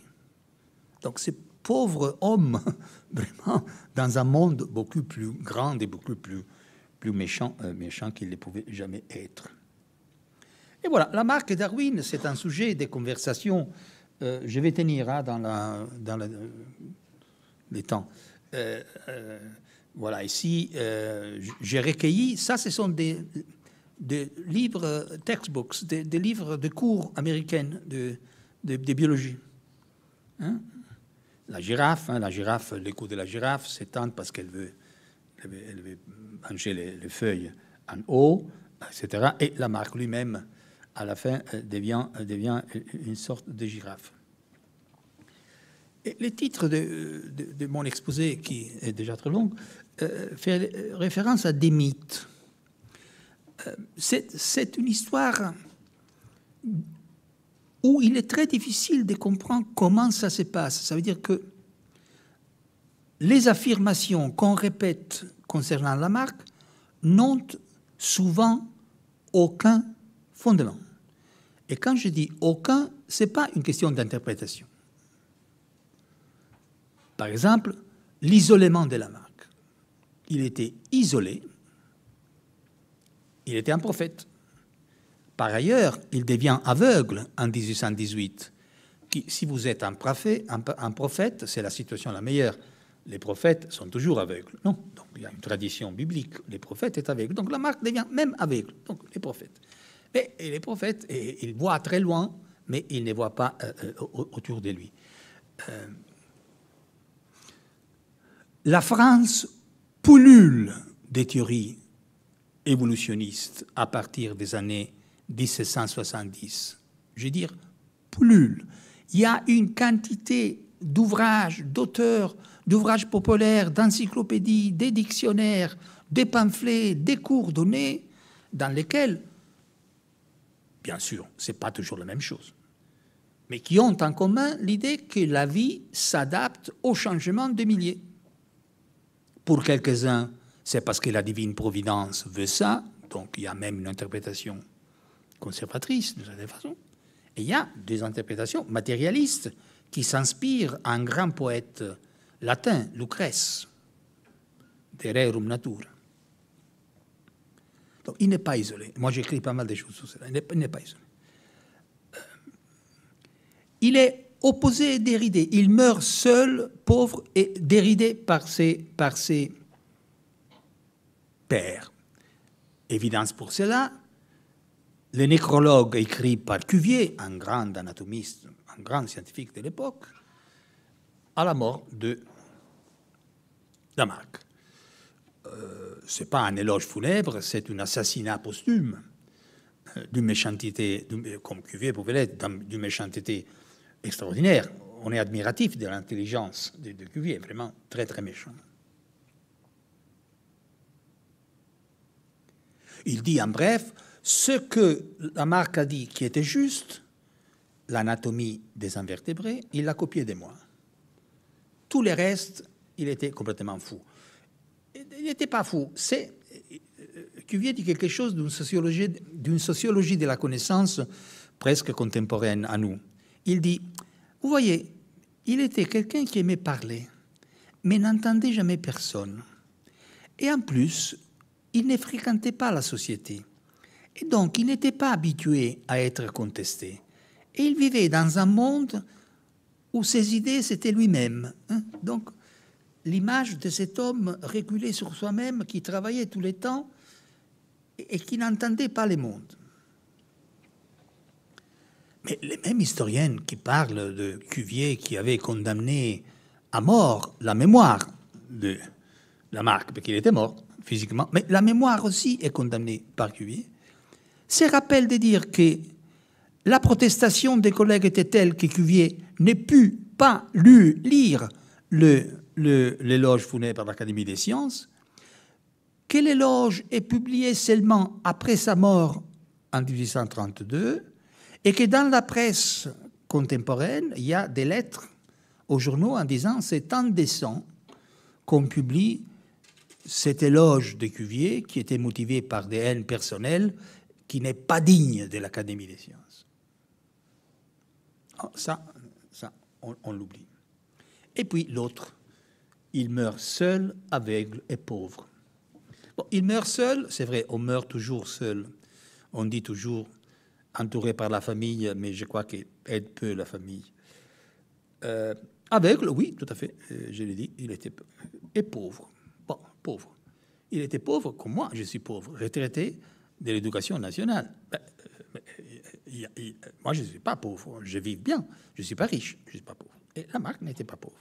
Donc ce pauvre homme, vraiment, dans un monde beaucoup plus grand et beaucoup plus, plus méchant, euh, méchant qu'il ne pouvait jamais être. Et voilà, la marque Darwin, c'est un sujet de conversation. Euh, je vais tenir hein, dans, la, dans la, les temps. Euh, voilà, ici, euh, j'ai recueilli, ça, ce sont des, livres, textbooks, des, livres de cours américains de, de, biologie. Hein? La girafe, hein, la girafe, l'écho de la girafe s'étend parce qu'elle veut, elle veut, manger les, feuilles en haut, etc. Et la marque lui-même, à la fin, euh, devient, devient une sorte de girafe. Et le titre de, de, mon exposé, qui est déjà très long, euh, fait référence à des mythes. C'est une histoire où il est très difficile de comprendre comment ça se passe. Ça veut dire que les affirmations qu'on répète concernant la marque n'ont souvent aucun fondement. Et quand je dis aucun, ce n'est pas une question d'interprétation. Par exemple, l'isolement de la marque il était isolé, il était un prophète. Par ailleurs, il devient aveugle en 1818. si vous êtes un prophète, c'est la situation la meilleure. Les prophètes sont toujours aveugles. Non, il y a une tradition biblique. Les prophètes sont aveugles. Donc la marque devient même aveugle. Donc les prophètes. Et, les prophètes, et, ils voient très loin, mais ils ne voient pas euh, euh, autour de lui. Euh, la France pullule des théories évolutionnistes à partir des années 1770. Je veux dire, pullule. Il y a une quantité d'ouvrages, d'auteurs, d'ouvrages populaires, d'encyclopédies, des dictionnaires, des pamphlets, des cours donnés, dans lesquels, bien sûr, ce n'est pas toujours la même chose, mais qui ont en commun l'idée que la vie s'adapte au changement de milliers. Pour quelques-uns, c'est parce que la divine providence veut ça, donc il y a même une interprétation conservatrice de cette façon. Et il y a des interprétations matérialistes qui s'inspirent à un grand poète latin, Lucrèce, de Rerum Natura. Il n'est pas isolé. Moi j'écris pas mal de choses sur cela. Il n'est pas isolé. il est opposé et déridé. Il meurt seul, pauvre et déridé par ses, par ses Évidence pour cela, le nécrologue écrit par Cuvier, un grand anatomiste, un grand scientifique de l'époque, à la mort de Lamarck. Euh, ce n'est pas un éloge funèbre, c'est un assassinat posthume euh, d'une méchanceté, comme Cuvier pouvait l'être, d'une méchanceté extraordinaire. On est admiratif de l'intelligence de, de, Cuvier, vraiment très très méchant. Il dit en bref ce que Lamarck a dit qui était juste, l'anatomie des invertébrés, il l'a copié de moi. Tous les restes, il était complètement fou. Il n'était pas fou. C'est Cuvier dit quelque chose d'une sociologie, d'une sociologie de la connaissance presque contemporaine à nous. Il dit, vous voyez, il était quelqu'un qui aimait parler, mais n'entendait jamais personne. Et en plus, il ne fréquentait pas la société. Et donc, il n'était pas habitué à être contesté. Et il vivait dans un monde où ses idées, c'était lui-même. Hein. Donc, l'image de cet homme reculé sur soi-même, qui travaillait tout le temps et qui n'entendait pas le monde. Mais les mêmes historiennes qui parlent de Cuvier qui avait condamné à mort la mémoire de Lamarck, parce qu'il était mort physiquement, mais la mémoire aussi est condamnée par Cuvier, se rappellent de dire que la protestation des collègues était telle que Cuvier n'ait pu pas lu, lire l'éloge le, funèbre de l'Académie des sciences, que l'éloge est publié seulement après sa mort en 1832, et que dans la presse contemporaine, il y a des lettres aux journaux en disant c'est indécent qu'on publie cet éloge de Cuvier qui était motivé par des haines personnelles qui n'est pas digne de l'Académie des sciences. Oh, ça, ça, on, l'oublie. Et puis l'autre, il meurt seul, aveugle et pauvre. Il meurt seul, c'est vrai, on meurt toujours seul. On dit toujours entouré par la famille, mais je crois qu'il aide peu la famille. Euh, aveugle, oui, tout à fait, euh, je l'ai dit, il était et pauvre. Il était pauvre comme moi, je suis pauvre, retraité de l'éducation nationale. Ben, euh, moi, je ne suis pas pauvre, je vis bien, je ne suis pas riche, je ne suis pas pauvre. Et Lamarck n'était pas pauvre.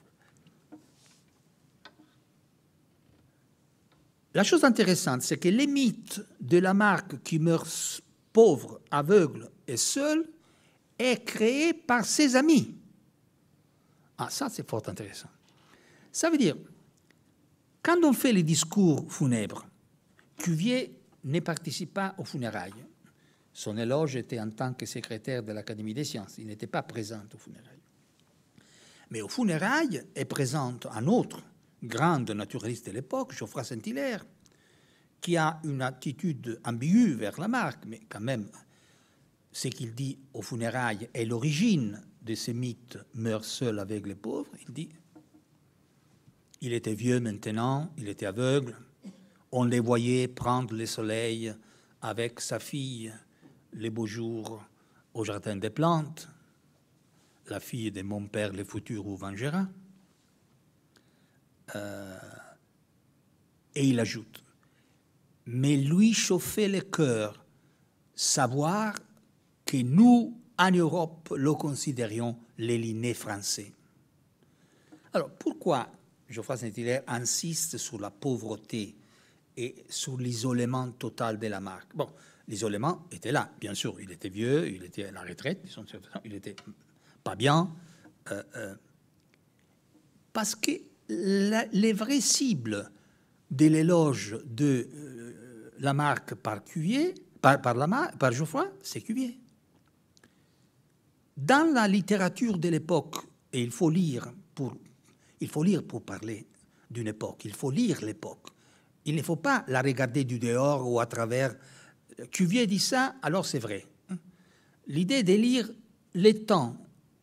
La chose intéressante, c'est que les mythes de Lamarck qui meurt pauvre, aveugle et seul est créé par ses amis. Ah, ça, c'est fort intéressant. Ça veut dire, quand on fait les discours funèbres, Cuvier ne participe pas aux funérailles. Son éloge était en tant que secrétaire de l'Académie des sciences. Il n'était pas présent aux funérailles. Mais aux funérailles est présente un autre grand naturaliste de l'époque, Geoffroy Saint-Hilaire, qui a une attitude ambiguë vers la marque, mais quand même, ce qu'il dit aux funérailles est l'origine de ces mythes meurt seul avec les pauvres. Il dit il était vieux maintenant, il était aveugle, on les voyait prendre le soleil avec sa fille les beaux jours au jardin des plantes, la fille de mon père le futur ou vengera. Euh, et il ajoute, mais lui chauffait le cœur, savoir que nous, en Europe, le considérions les français. Alors, pourquoi Geoffroy Saint-Hilaire insiste sur la pauvreté et sur l'isolement total de la marque. Bon, l'isolement était là, bien sûr. Il était vieux, il était à la retraite, il était pas bien. Euh, euh, parce que les vraies cibles de l'éloge de euh, la marque par Cuvier, par, par, par Geoffroy, c'est Cuvier. Dans la littérature de l'époque, et il faut lire pour, il faut lire pour parler d'une époque, il faut lire l'époque. Il ne faut pas la regarder du dehors ou à travers. Cuvier dit ça, alors c'est vrai. L'idée de lire les temps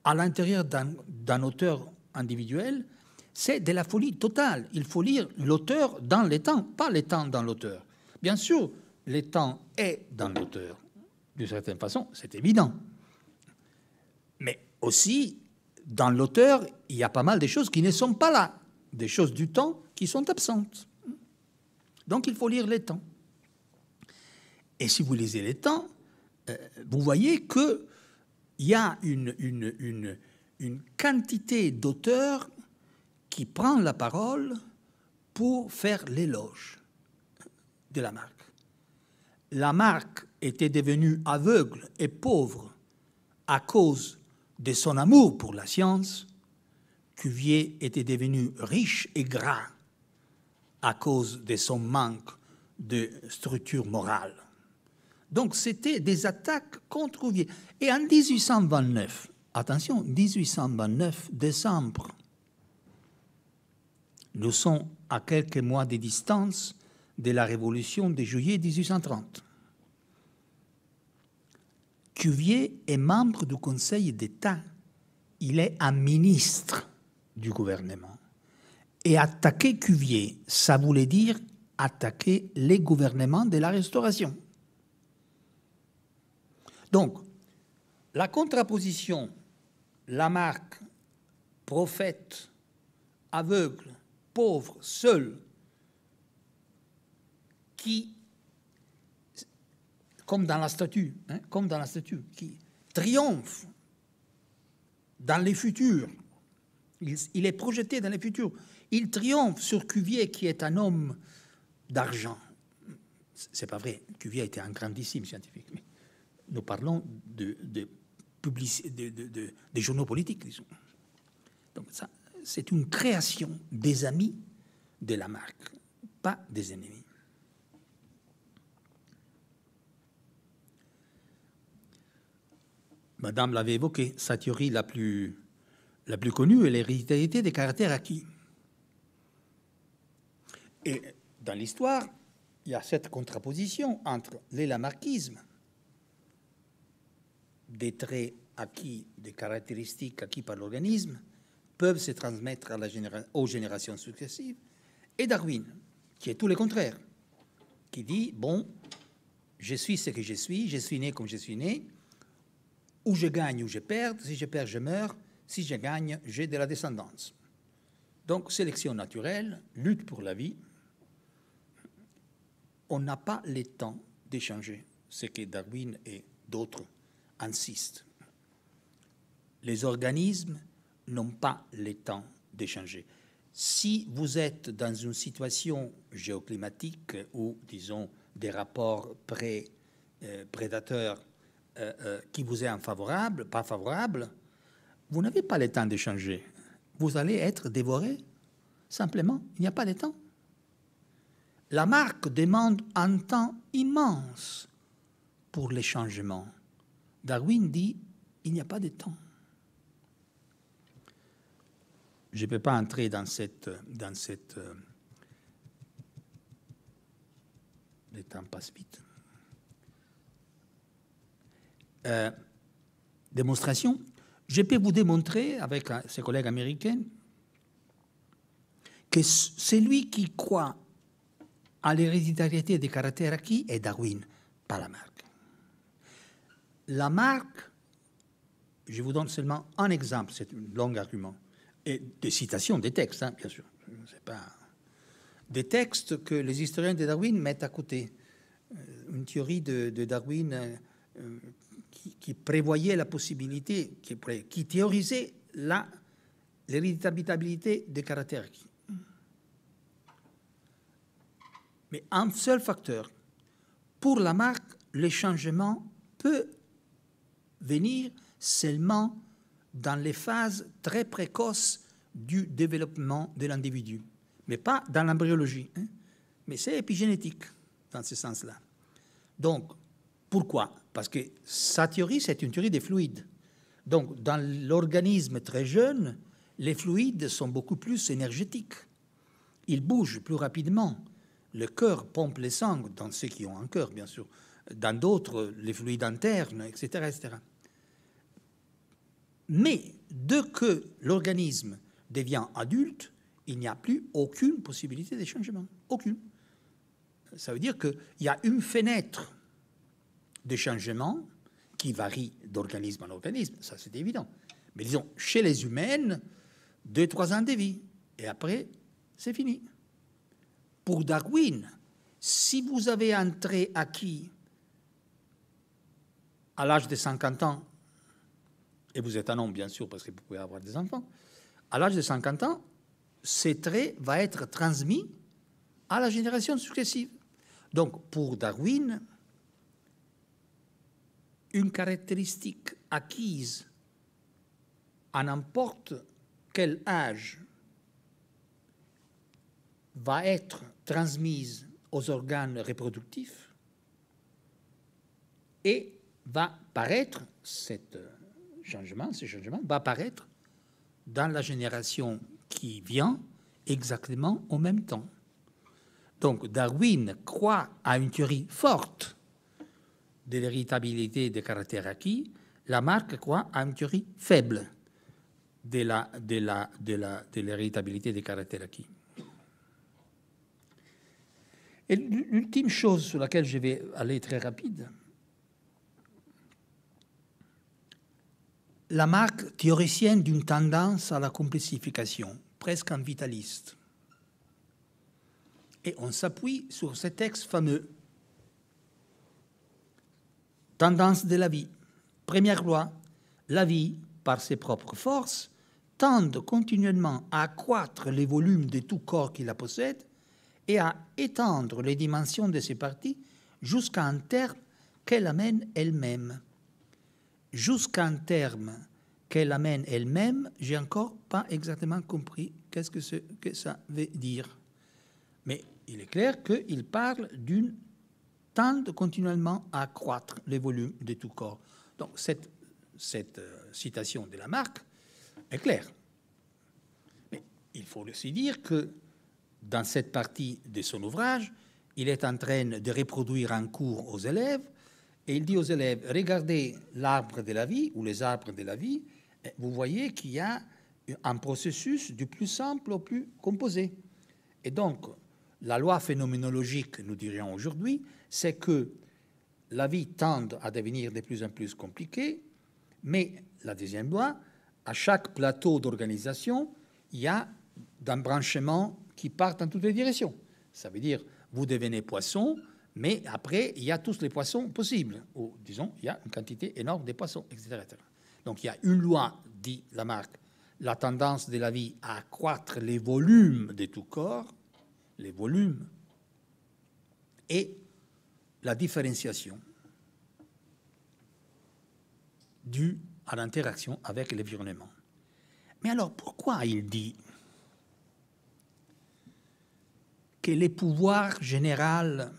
à l'intérieur d'un auteur individuel, c'est de la folie totale. Il faut lire l'auteur dans les temps, pas les temps dans l'auteur. Bien sûr, le temps est dans l'auteur. D'une certaine façon, c'est évident. Mais aussi, dans l'auteur, il y a pas mal de choses qui ne sont pas là, des choses du temps qui sont absentes. Donc il faut lire les temps. Et si vous lisez les temps, euh, vous voyez qu'il y a une quantité d'auteurs qui prend la parole pour faire l'éloge de la marque. La marque était devenue aveugle et pauvre à cause de son amour pour la science, Cuvier était devenu riche et gras à cause de son manque de structure morale. Donc c'était des attaques contre Cuvier. Et en 1829, attention, 1829, décembre, nous sommes à quelques mois de distance de la révolution de juillet 1830. Cuvier est membre du Conseil d'État. Il est un ministre du gouvernement. Et attaquer Cuvier, ça voulait dire attaquer les gouvernements de la Restauration. Donc, la contraposition, Lamarck, prophète, aveugle, pauvre, seul, qui, comme dans la statue, hein, comme dans la statue, qui triomphe dans les futurs. Il, est projeté dans les futurs. Il triomphe sur Cuvier, qui est un homme d'argent. C'est pas vrai. Cuvier était un grandissime scientifique. Mais nous parlons de, de, de, des journaux politiques, disons. Donc ça, c'est une création des amis de la marque, pas des ennemis. Madame l'avait évoqué, sa théorie la plus, la plus connue est l'hérédité des caractères acquis. Et dans l'histoire, il y a cette contraposition entre l'élamarquisme, des traits acquis, des caractéristiques acquis par l'organisme, peuvent se transmettre aux générations successives, et Darwin, qui est tout le contraire, qui dit, bon, je suis ce que je suis, je suis né comme je suis né, ou je gagne ou je perds. Si je perds, je meurs. Si je gagne, j'ai de la descendance. Donc, sélection naturelle, lutte pour la vie. On n'a pas le temps d'échanger, ce que Darwin et d'autres insistent. Les organismes n'ont pas le temps d'échanger. Si vous êtes dans une situation géoclimatique où, disons, des rapports pré, euh, euh, qui vous est infavorable, pas favorable, vous n'avez pas le temps d'échanger. Vous allez être dévoré, simplement. Il n'y a pas de temps. La marque demande un temps immense pour les changements. Darwin dit il n'y a pas de temps. Je ne peux pas entrer dans cette. Dans cette euh, le temps passe vite. Euh, démonstration, je peux vous démontrer avec euh, ses collègues américains que celui qui croit à l'héréditarité des caractères acquis est Darwin, pas Lamarck. Lamarck, je vous donne seulement un exemple, c'est un long argument, et des citations des textes, hein, bien sûr. Pas... Des textes que les historiens de Darwin mettent à côté. Euh, une théorie de, Darwin qui, prévoyait la possibilité, qui, théorisait l'héréditabilité des caractères Mais un seul facteur. Pour la marque, le changement peut venir seulement dans les phases très précoces du développement de l'individu, mais pas dans l'embryologie. Hein. Mais c'est épigénétique dans ce sens-là. Donc, pourquoi? Parce que sa théorie, c'est une théorie des fluides. Donc, dans l'organisme très jeune, les fluides sont beaucoup plus énergétiques. Ils bougent plus rapidement. Le cœur pompe les sangs, dans ceux qui ont un cœur, bien sûr. Dans d'autres, les fluides internes, etc. etc. Mais dès que l'organisme devient adulte, il n'y a plus aucune possibilité de changement. Aucune. Ça veut dire qu'il y a une fenêtre des changements qui varient d'organisme en organisme, ça c'est évident. Mais disons, chez les humaines, deux, trois ans de vie. Et après, c'est fini. Pour Darwin, si vous avez un trait acquis à l'âge de 50 ans, et vous êtes un homme bien sûr parce que vous pouvez avoir des enfants, à l'âge de 50 ans, ces traits va être transmis à la génération successive. Donc pour Darwin, une caractéristique acquise à n'importe quel âge va être transmise aux organes reproductifs et va paraître, changement, ce changement va apparaître dans la génération qui vient exactement au même temps. Donc Darwin croit à une théorie forte de l'héritabilité des caractères acquis, Lamarck croit à une théorie faible de l'héritabilité la, de la, de des caractères acquis. Et l'ultime chose sur laquelle je vais aller très rapide, Lamarck, théoricien d'une tendance à la complexification, presque un vitaliste. Et on s'appuie sur ce texte fameux. Tendance de la vie. Première loi, la vie, par ses propres forces, tend continuellement à accroître les volumes de tout corps qui la possède et à étendre les dimensions de ses parties jusqu'à un terme qu'elle amène elle-même. Jusqu'à un terme qu'elle amène elle-même, j'ai encore pas exactement compris qu'est-ce que, que ça veut dire. Mais il est clair qu'il parle d'une tente continuellement à accroître les volumes de tout corps. Donc cette, cette euh, citation de Lamarck est claire. Mais il faut aussi dire que dans cette partie de son ouvrage, il est en train de reproduire un cours aux élèves et il dit aux élèves, regardez l'arbre de la vie ou les arbres de la vie, vous voyez qu'il y a un processus du plus simple au plus composé. Et donc, la loi phénoménologique, nous dirions aujourd'hui, c'est que la vie tend à devenir de plus en plus compliquée, mais la deuxième loi, à chaque plateau d'organisation, il y a un branchement qui part dans toutes les directions. Ça veut dire, vous devenez poisson, mais après, il y a tous les poissons possibles, ou disons, il y a une quantité énorme de poissons, etc. Donc il y a une loi, dit Lamarck, la tendance de la vie à accroître les volumes de tout corps, les volumes, et la différenciation due à l'interaction avec l'environnement. Mais alors pourquoi il dit que les pouvoirs généraux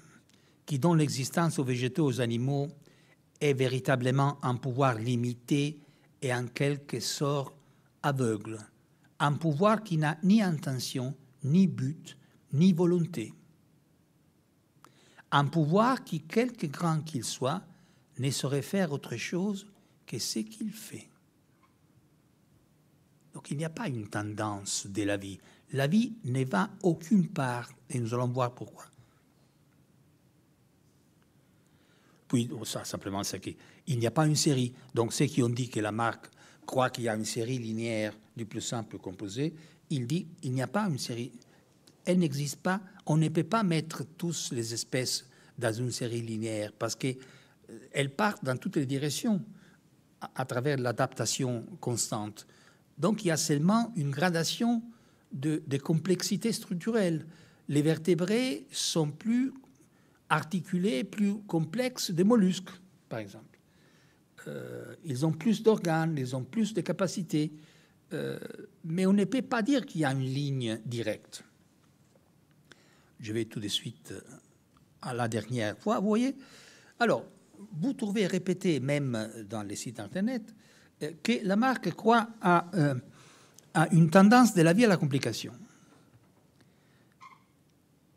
qui donnent l'existence aux végétaux, aux animaux, est véritablement un pouvoir limité et en quelque sorte aveugle, un pouvoir qui n'a ni intention, ni but, ni volonté. Un pouvoir qui, quelque grand qu'il soit, ne saurait faire autre chose que ce qu'il fait. Donc il n'y a pas une tendance de la vie. La vie ne va aucune part, et nous allons voir pourquoi. Puis, oh, ça, simplement, c'est qu'il n'y a pas une série. Donc, ceux qui ont dit que la marque croit qu'il y a une série linéaire du plus simple composé, il dit il n'y a pas une série elle n'existe pas. On ne peut pas mettre tous les espèces dans une série linéaire parce qu'elles euh, partent dans toutes les directions à, travers l'adaptation constante. Donc il y a seulement une gradation de, complexité structurelle. Les vertébrés sont plus articulés, plus complexes des mollusques, par exemple. Euh, ils ont plus d'organes, ils ont plus de capacités, euh, mais on ne peut pas dire qu'il y a une ligne directe. Je vais tout de suite euh, à la dernière fois. Vous voyez Alors, vous trouvez répété, même dans les sites Internet, euh, que la marque croit euh, à, une tendance de la vie à la complication.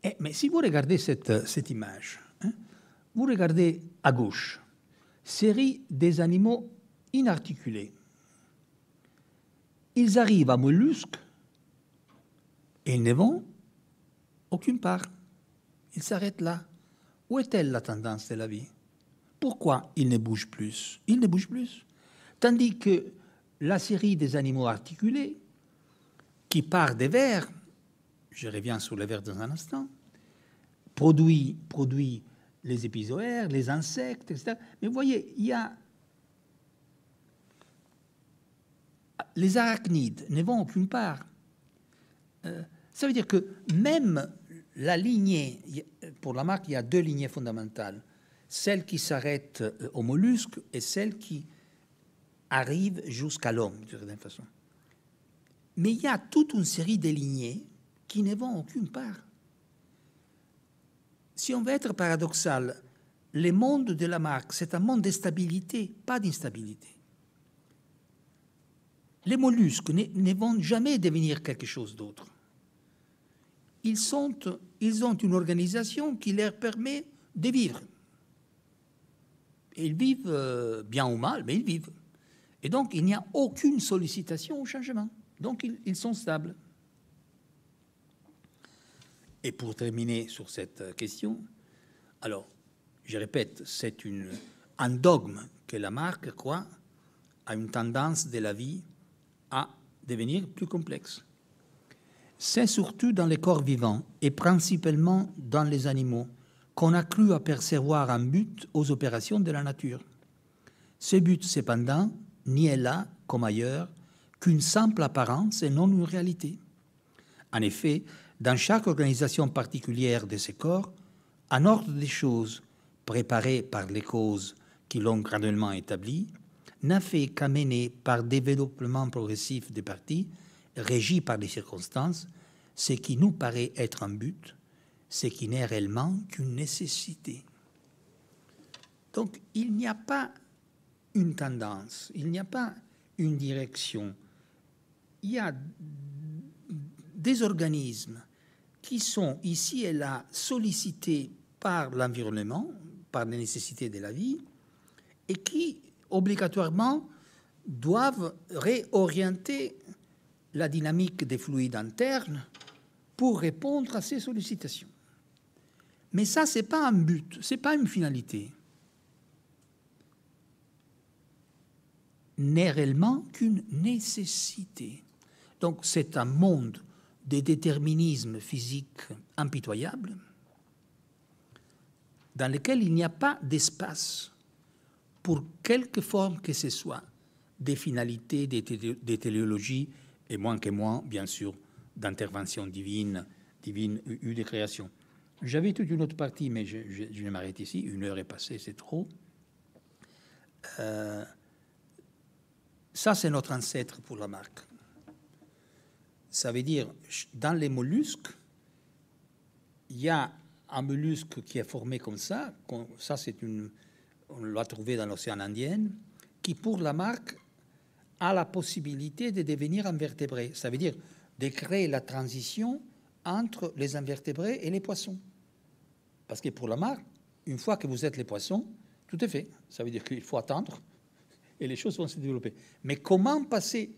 Eh, mais si vous regardez cette, cette image, hein, vous regardez à gauche, série des animaux inarticulés. Ils arrivent à mollusques et ils ne vont aucune part. Il s'arrête là. Où est-elle la tendance de la vie? Pourquoi il ne bouge plus? Il ne bouge plus. Tandis que la série des animaux articulés, qui part des vers, je reviens sur les vers dans un instant, produit, produit les épisoaires, les insectes, etc. Mais vous voyez, il y a les arachnides ne vont aucune part. Euh, ça veut dire que même la lignée, pour la marque, il y a deux lignées fondamentales. Celle qui s'arrête euh, aux mollusques et celle qui arrive jusqu'à l'homme, de certaine façon. Mais il y a toute une série de lignées qui ne vont aucune part. Si on veut être paradoxal, le monde de la marque, c'est un monde de stabilité, pas d'instabilité. Les mollusques ne, vont jamais devenir quelque chose d'autre. Ils, ils ont une organisation qui leur permet de vivre. ils vivent euh, bien ou mal, mais ils vivent. Et donc, il n'y a aucune sollicitation au changement. Donc, ils, sont stables. Et pour terminer sur cette question, alors, je répète, c'est un dogme que la marque croit à une tendance de la vie à devenir plus complexe. C'est surtout dans les corps vivants et principalement dans les animaux qu'on a cru apercevoir un but aux opérations de la nature. Ce but, cependant, n'y est là, comme ailleurs, qu'une simple apparence et non une réalité. En effet, dans chaque organisation particulière de ces corps, un ordre des choses préparé par les causes qui l'ont graduellement établi n'a fait qu'amener par développement progressif des parties, régis par les circonstances, ce qui nous paraît être un but, ce qui n'est réellement qu'une nécessité. Donc il n'y a pas une tendance, il n'y a pas une direction. Il y a des organismes qui sont ici et là sollicités par l'environnement, par les nécessités de la vie, et qui obligatoirement doivent réorienter la dynamique des fluides internes pour répondre à ces sollicitations. Mais ça, ce n'est pas un but, ce n'est pas une finalité. N'est réellement qu'une nécessité. Donc c'est un monde de déterminisme physique impitoyable dans lequel il n'y a pas d'espace pour quelque forme que ce soit, des finalités, des, téléologies, et moins que moins, bien sûr, d'intervention divine, divine ou de création. J'avais toute une autre partie, mais je, vais m'arrêter ici. Une heure est passée, c'est trop. Euh, ça, c'est notre ancêtre pour la marque. Ça veut dire, dans les mollusques, il y a un mollusque qui est formé comme ça. Ça, c'est une, on l'a trouvé dans l'océan Indien, qui pour la marque a la possibilité de devenir invertébré. Ça veut dire de créer la transition entre les invertébrés et les poissons. Parce que pour la marque, une fois que vous êtes les poissons, tout est fait. Ça veut dire qu'il faut attendre et les choses vont se développer. Mais comment passer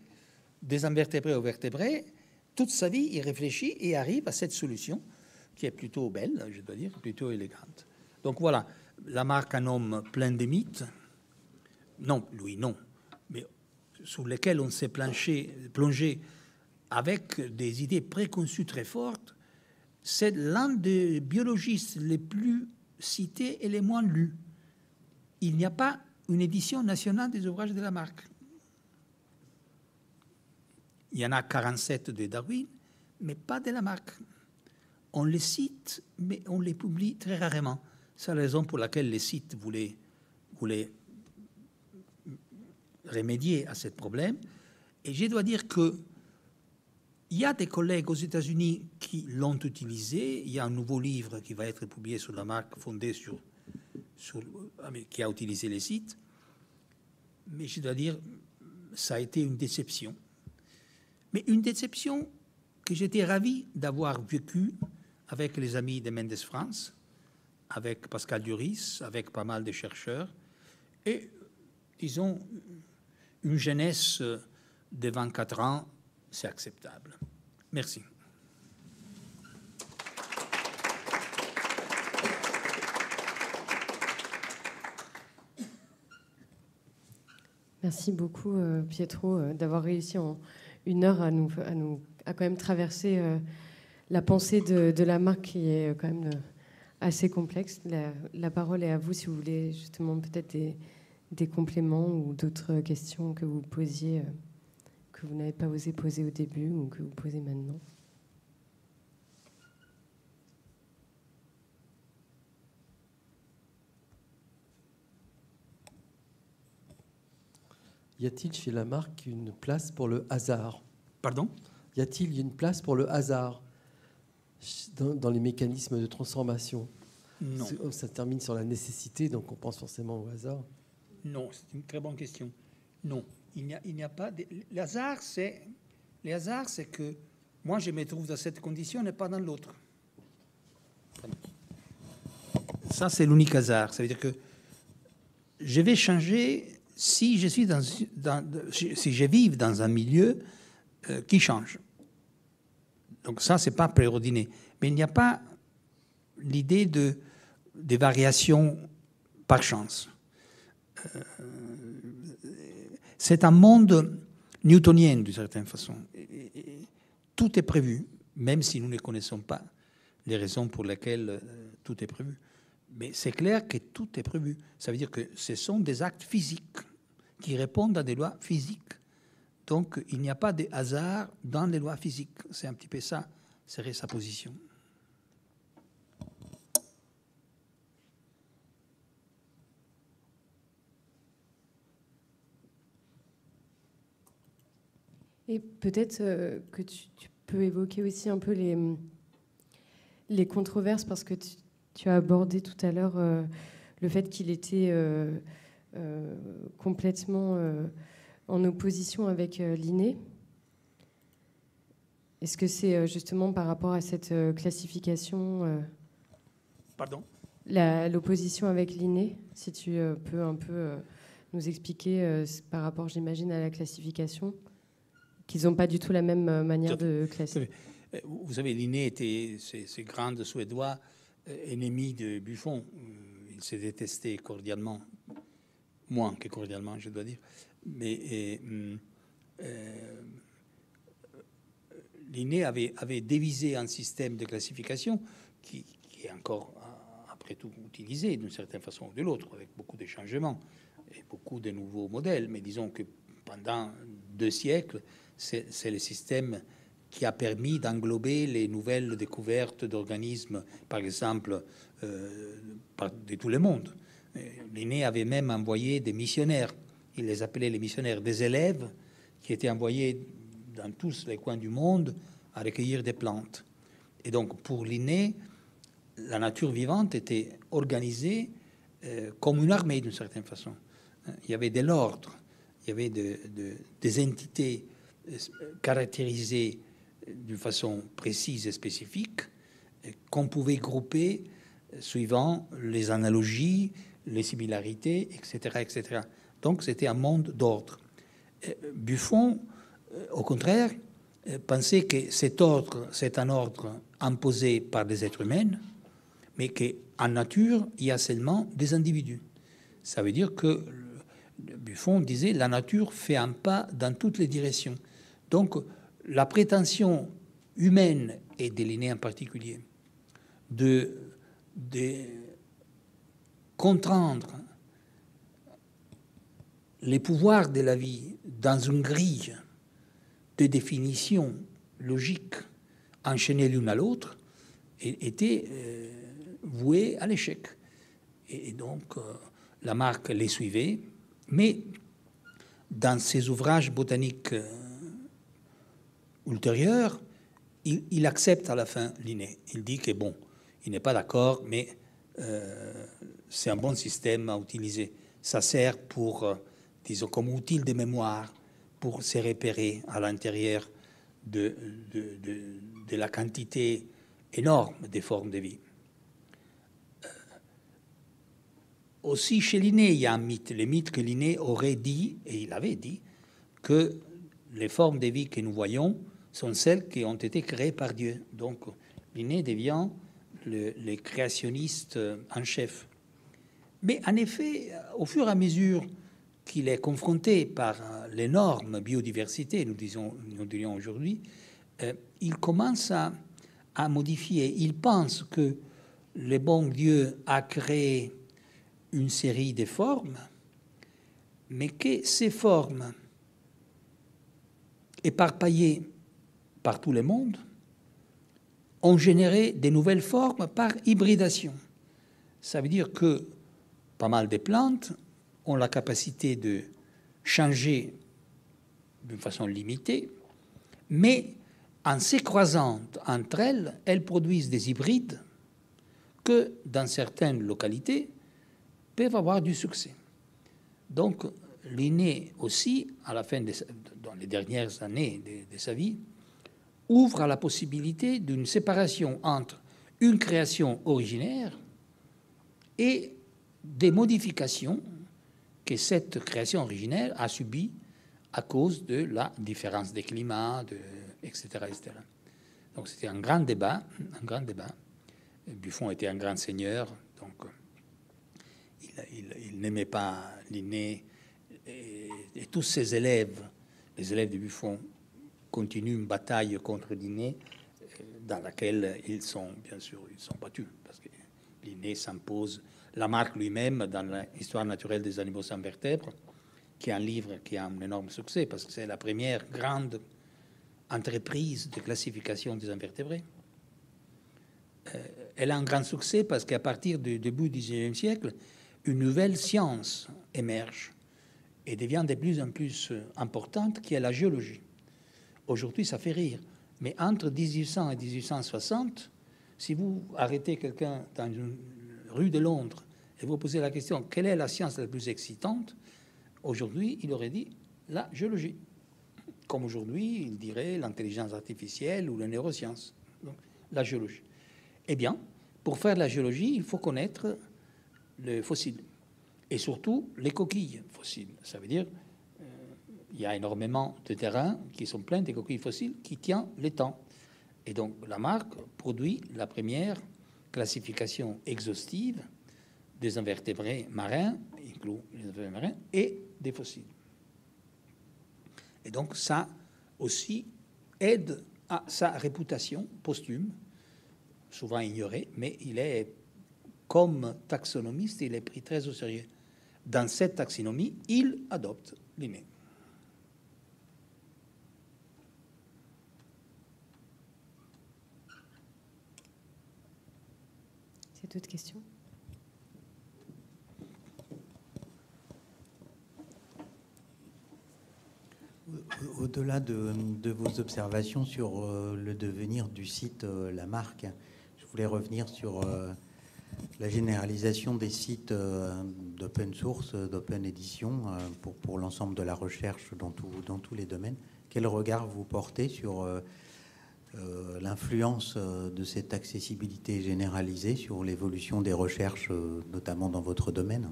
des invertébrés aux vertébrés? Toute sa vie, il réfléchit et arrive à cette solution qui est plutôt belle, je dois dire, plutôt élégante. Donc voilà, la marque un homme plein de mythes. Non, lui, non. Mais sur lesquels on s'est plongé avec des idées préconçues très fortes. C'est l'un des biologistes les plus cités et les moins lus. Il n'y a pas une édition nationale des ouvrages de la marque. Il y en a 47 de Darwin, mais pas de la marque. On les cite, mais on les publie très rarement. C'est la raison pour laquelle les sites voulaient remédier à ce problème. Et je dois dire que il y a des collègues aux États-Unis qui l'ont utilisé. Il y a un nouveau livre qui va être publié sur la marque fondée sur, sur ah, qui a utilisé les sites. Mais je dois dire, ça a été une déception. Mais une déception que j'étais ravi d'avoir vécue avec les amis de Mendes France, avec Pascal Duris, avec pas mal de chercheurs, et, disons, une jeunesse de 24 ans, c'est acceptable. Merci. Merci beaucoup, Pietro, d'avoir réussi en une heure à nous, à quand même traverser la pensée de, la marque qui est quand même assez complexe. La, parole est à vous si vous voulez justement peut-être des, compléments ou d'autres questions que vous posiez, que vous n'avez pas osé poser au début ou que vous posez maintenant? Y a-t-il chez la marque une place pour le hasard? Pardon? Y a-t-il une place pour le hasard dans, les mécanismes de transformation? Non. Ça termine sur la nécessité, donc on pense forcément au hasard. Non, c'est une très bonne question. Non, il n'y a, pas. De... Le hasard, c'est le hasard, c'est que moi je me trouve dans cette condition et pas dans l'autre. Ça, c'est l'unique hasard. Ça veut dire que je vais changer si je suis dans, si je vis dans un milieu euh, qui change. Donc ça, c'est pas préordiné. Mais il n'y a pas l'idée de des variations par chance. Euh, c'est un monde newtonien d'une certaine façon. tout est prévu, même si nous ne connaissons pas les raisons pour lesquelles euh, tout est prévu. Mais c'est clair que tout est prévu. Ça veut dire que ce sont des actes physiques qui répondent à des lois physiques. Donc il n'y a pas de hasard dans les lois physiques. C'est un petit peu ça, serait sa position. Et peut-être euh, que tu, peux évoquer aussi un peu les, les controverses, parce que tu, as abordé tout à l'heure euh, le fait qu'il était euh, complètement en opposition avec l'INE. Est-ce que c'est justement par rapport à cette classification Pardon? L'opposition avec l'INE, si tu peux un peu nous expliquer par rapport, j'imagine, à la classification, qu'ils n'ont pas du tout la même manière de classer. Vous savez, l'INE était ces, grands Suédois ennemis de Buffon. Ils se détestaient cordialement moins que cordialement, je dois dire. Mais hum, euh, l'INE avait, avait dévisé un système de classification qui, est encore, après tout, utilisé d'une certaine façon ou de l'autre, avec beaucoup de changements et beaucoup de nouveaux modèles. Mais disons que pendant deux siècles, c'est le système qui a permis d'englober les nouvelles découvertes d'organismes, par exemple, euh, de tout le monde. Linné avait même envoyé des missionnaires. Il les appelait les missionnaires des élèves qui étaient envoyés dans tous les coins du monde à recueillir des plantes. Et donc pour Linné, la nature vivante était organisée euh, comme une armée d'une certaine façon. Il y avait de l'ordre, il y avait des entités euh, caractérisées d'une façon précise et spécifique qu'on pouvait grouper suivant les analogies, les similarités, etc. etc. Donc c'était un monde d'ordre. Euh, Buffon, euh, au contraire, euh, pensait que cet ordre, c'est un ordre imposé par des êtres humains, mais qu'en nature, il y a seulement des individus. Ça veut dire que Buffon disait la nature fait un pas dans toutes les directions. Donc la prétention humaine et des lignées en particulier de, de contraindre les pouvoirs de la vie dans une grille de définition logique enchaînée l'une à l'autre était euh, voué à l'échec. Et, donc, euh, la marque les suivait, mais dans ses ouvrages botaniques euh, ultérieurs, il, accepte à la fin l'inné. Il dit que bon, il n'est pas d'accord, mais c'est un bon système à utiliser. Ça sert pour, euh, disons, comme outil de mémoire pour se repérer à l'intérieur de, la quantité énorme des formes de vie. Euh, aussi, chez Linné, il y a un mythe, le mythe que Linné aurait dit, et il avait dit, que les formes de vie que nous voyons sont celles qui ont été créées par Dieu. Donc, Linné devient le, créationniste en chef. Mais en effet, au fur et à mesure qu'il est confronté par l'énorme biodiversité, nous, disons, nous dirions aujourd'hui, euh, il commence à, modifier. Il pense que le bon Dieu a créé une série de formes, mais que ces formes éparpillées par tout le monde ont généré de nouvelles formes par hybridation. Ça veut dire que pas mal de plantes ont la capacité de changer d'une façon limitée, mais en s'écroisant entre elles, elles produisent des hybrides que, dans certaines localités, peuvent avoir du succès. Donc, Linné aussi, à la fin de, dans les dernières années de, sa vie, ouvre à la possibilité d'une séparation entre une création originaire et des modifications que cette création originaire a subies à cause de la différence des climats, de, etc., etc. Donc c'était un grand débat, un grand débat. Buffon était un grand seigneur, il, n'aimait pas Linné et, tous ses élèves, les élèves de Buffon, continuent une bataille contre Linné dans laquelle ils sont, bien sûr, ils sont battus parce que Linné s'impose. Lamarck lui-même, dans l'histoire naturelle des animaux sans vertèbres, qui est un livre qui a un énorme succès parce que c'est la première grande entreprise de classification des invertébrés. Euh, elle a un grand succès parce qu'à partir du début du XIXe siècle, une nouvelle science émerge et devient de plus en plus importante, qui est la géologie. Aujourd'hui, ça fait rire, mais entre 1800 et 1860, si vous arrêtez quelqu'un dans une rue de Londres et vous posez la question quelle est la science la plus excitante, aujourd'hui, il aurait dit la géologie comme aujourd'hui, il dirait l'intelligence artificielle ou la neuroscience, donc la géologie. Eh bien, pour faire la géologie, il faut connaître le fossile et surtout les coquilles fossiles. Ça veut dire euh, y a énormément de terrains qui sont pleins de coquilles fossiles qui tiennent le temps. Et donc Lamarck produit la première classification exhaustive des invertébrés marins, inclut les invertébrés marins, et des fossiles. Et donc ça aussi aide à sa réputation posthume, souvent ignorée, mais il est, comme taxonomiste, il est pris très au sérieux. Dans cette taxonomie, il adopte Linné. C'est toute question Au-delà de, de, vos observations sur euh, le devenir du site euh, La Marque, je voulais revenir sur euh, la généralisation des sites euh, d'open source, d'open édition euh, pour, l'ensemble de la recherche dans, tous les domaines. Quel regard vous portez sur euh, l'influence de cette accessibilité généralisée sur l'évolution des recherches, notamment dans votre domaine?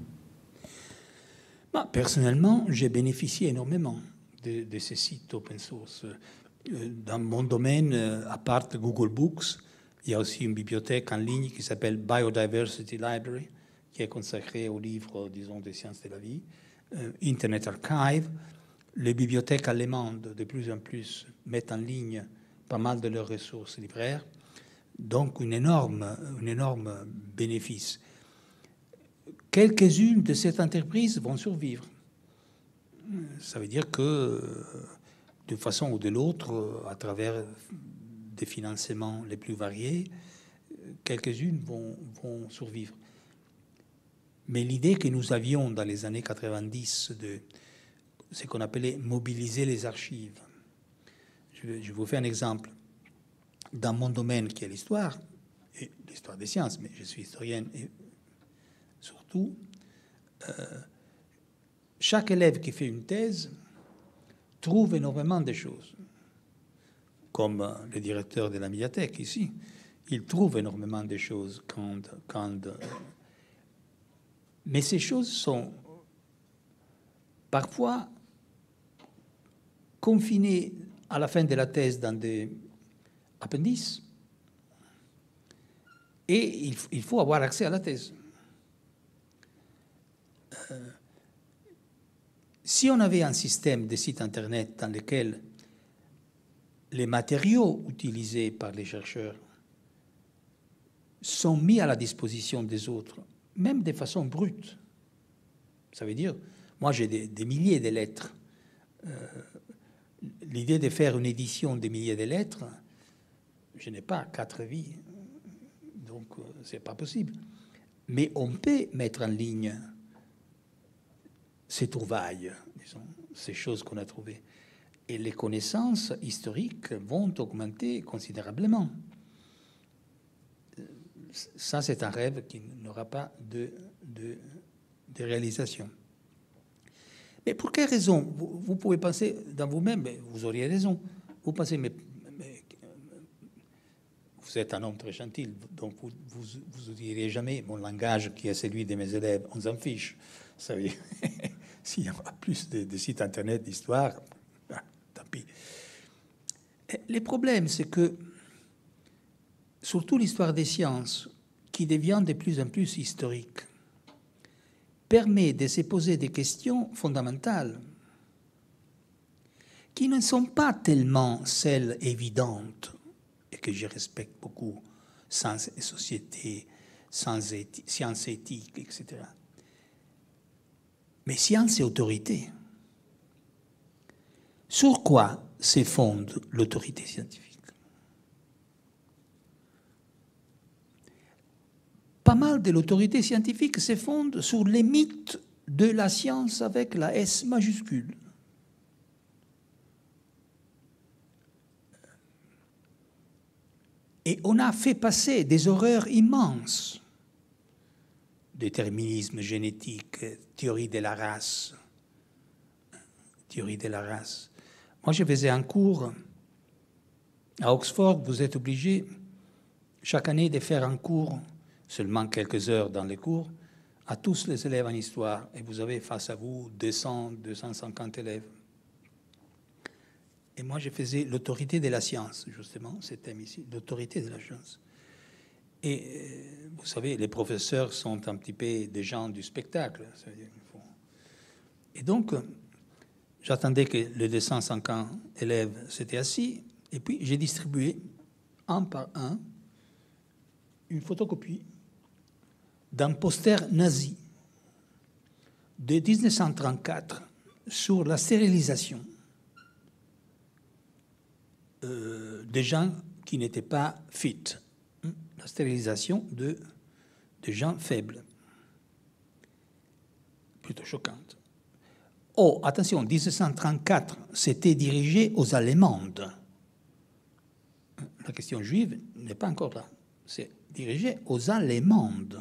Bah, Personnellement, j'ai bénéficié énormément de, de, ces sites open source. Dans mon domaine, à part Google Books, il y a aussi une bibliothèque en ligne qui s'appelle Biodiversity Library, qui est consacrée aux livres, disons, des sciences de la vie. Euh, Internet Archive. Les bibliothèques allemandes, de plus en plus, mettent en ligne pas mal de leurs ressources libraires. Donc, une énorme, un énorme bénéfice. Quelques-unes de ces entreprises vont survivre. Ça veut dire que, de façon ou de l'autre, à travers des financements les plus variés, quelques-unes vont, survivre. Mais l'idée que nous avions dans les années 90 de ce qu'on appelait mobiliser les archives, je, je vous fais un exemple. Dans mon domaine qui est l'histoire, et l'histoire des sciences, mais je suis historienne et surtout, euh, chaque élève qui fait une thèse trouve énormément de choses comme le directeur de la médiathèque ici, il trouve énormément de choses quand, quand... Mais ces choses sont parfois confinées à la fin de la thèse dans des appendices. Et il, il faut avoir accès à la thèse. Euh, Si on avait un système de sites Internet dans lequel les matériaux utilisés par les chercheurs sont mis à la disposition des autres, même de façon brute, ça veut dire, moi j'ai des, milliers de lettres. Euh, l'idée de faire une édition des milliers de lettres, je n'ai pas quatre vies, donc euh, c'est pas possible. Mais on peut mettre en ligne ces trouvailles, ces choses qu'on a trouvées. Et les connaissances historiques vont augmenter considérablement. Ça, c'est un rêve qui n'aura pas de, réalisation. Mais pour quelle raison? Vous, pouvez penser dans vous-même, vous auriez raison, vous pensez, mais, vous êtes un homme très gentil, donc vous vous, diriez jamais mon langage qui est celui de mes élèves, on s'en fiche. Vous s'il y aura plus de, sites internet d'histoire, tant pis. Les problèmes, c'est que, surtout l'histoire des sciences, qui devient de plus en plus historique, permet de se poser des questions fondamentales qui ne sont pas tellement celles évidentes et que je respecte beaucoup, et société, sciences éthiques, etc. Mais science et autorité. Sur quoi se fonde l'autorité scientifique? Pas mal de l'autorité scientifique se fonde sur les mythes de la science avec la S majuscule. Et on a fait passer des horreurs immenses. Déterminisme génétique, théorie de la race. Théorie de la race. Moi, je faisais un cours à Oxford. Vous êtes obligé chaque année de faire un cours seulement quelques heures dans les cours, à tous les élèves en histoire, et vous avez face à vous 200, 250 élèves. Et moi, je faisais l'autorité de la science, justement, ce thème ici, l'autorité de la science. Et euh, vous savez, les professeurs sont un petit peu des gens du spectacle. Et donc, j'attendais que les 250 élèves s'étaient assis, et puis j'ai distribué, un par un, une photocopie d'un poster nazi de 1934 sur la stérilisation euh, des gens qui n'étaient pas fit, hein, la stérilisation de, de gens faibles, plutôt choquante. Oh, attention, 1934, c'était dirigé aux Allemandes. La question juive n'est pas encore là. C'est dirigé aux Allemandes.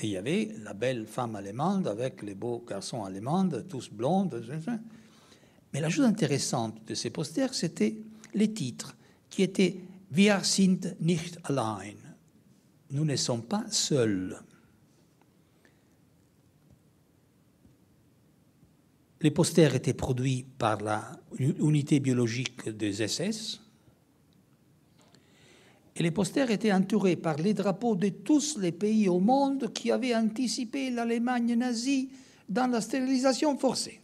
Et il y avait la belle femme allemande avec les beaux garçons allemands, tous blondes. Mais la chose intéressante de ces posters, c'était les titres, qui étaient Wir sind nicht allein. Nous ne sommes pas seuls. Les posters étaient produits par la unité biologique des SS, et les posters étaient entourés par les drapeaux de tous les pays au monde qui avaient anticipé l'Allemagne nazie dans la stérilisation forcée.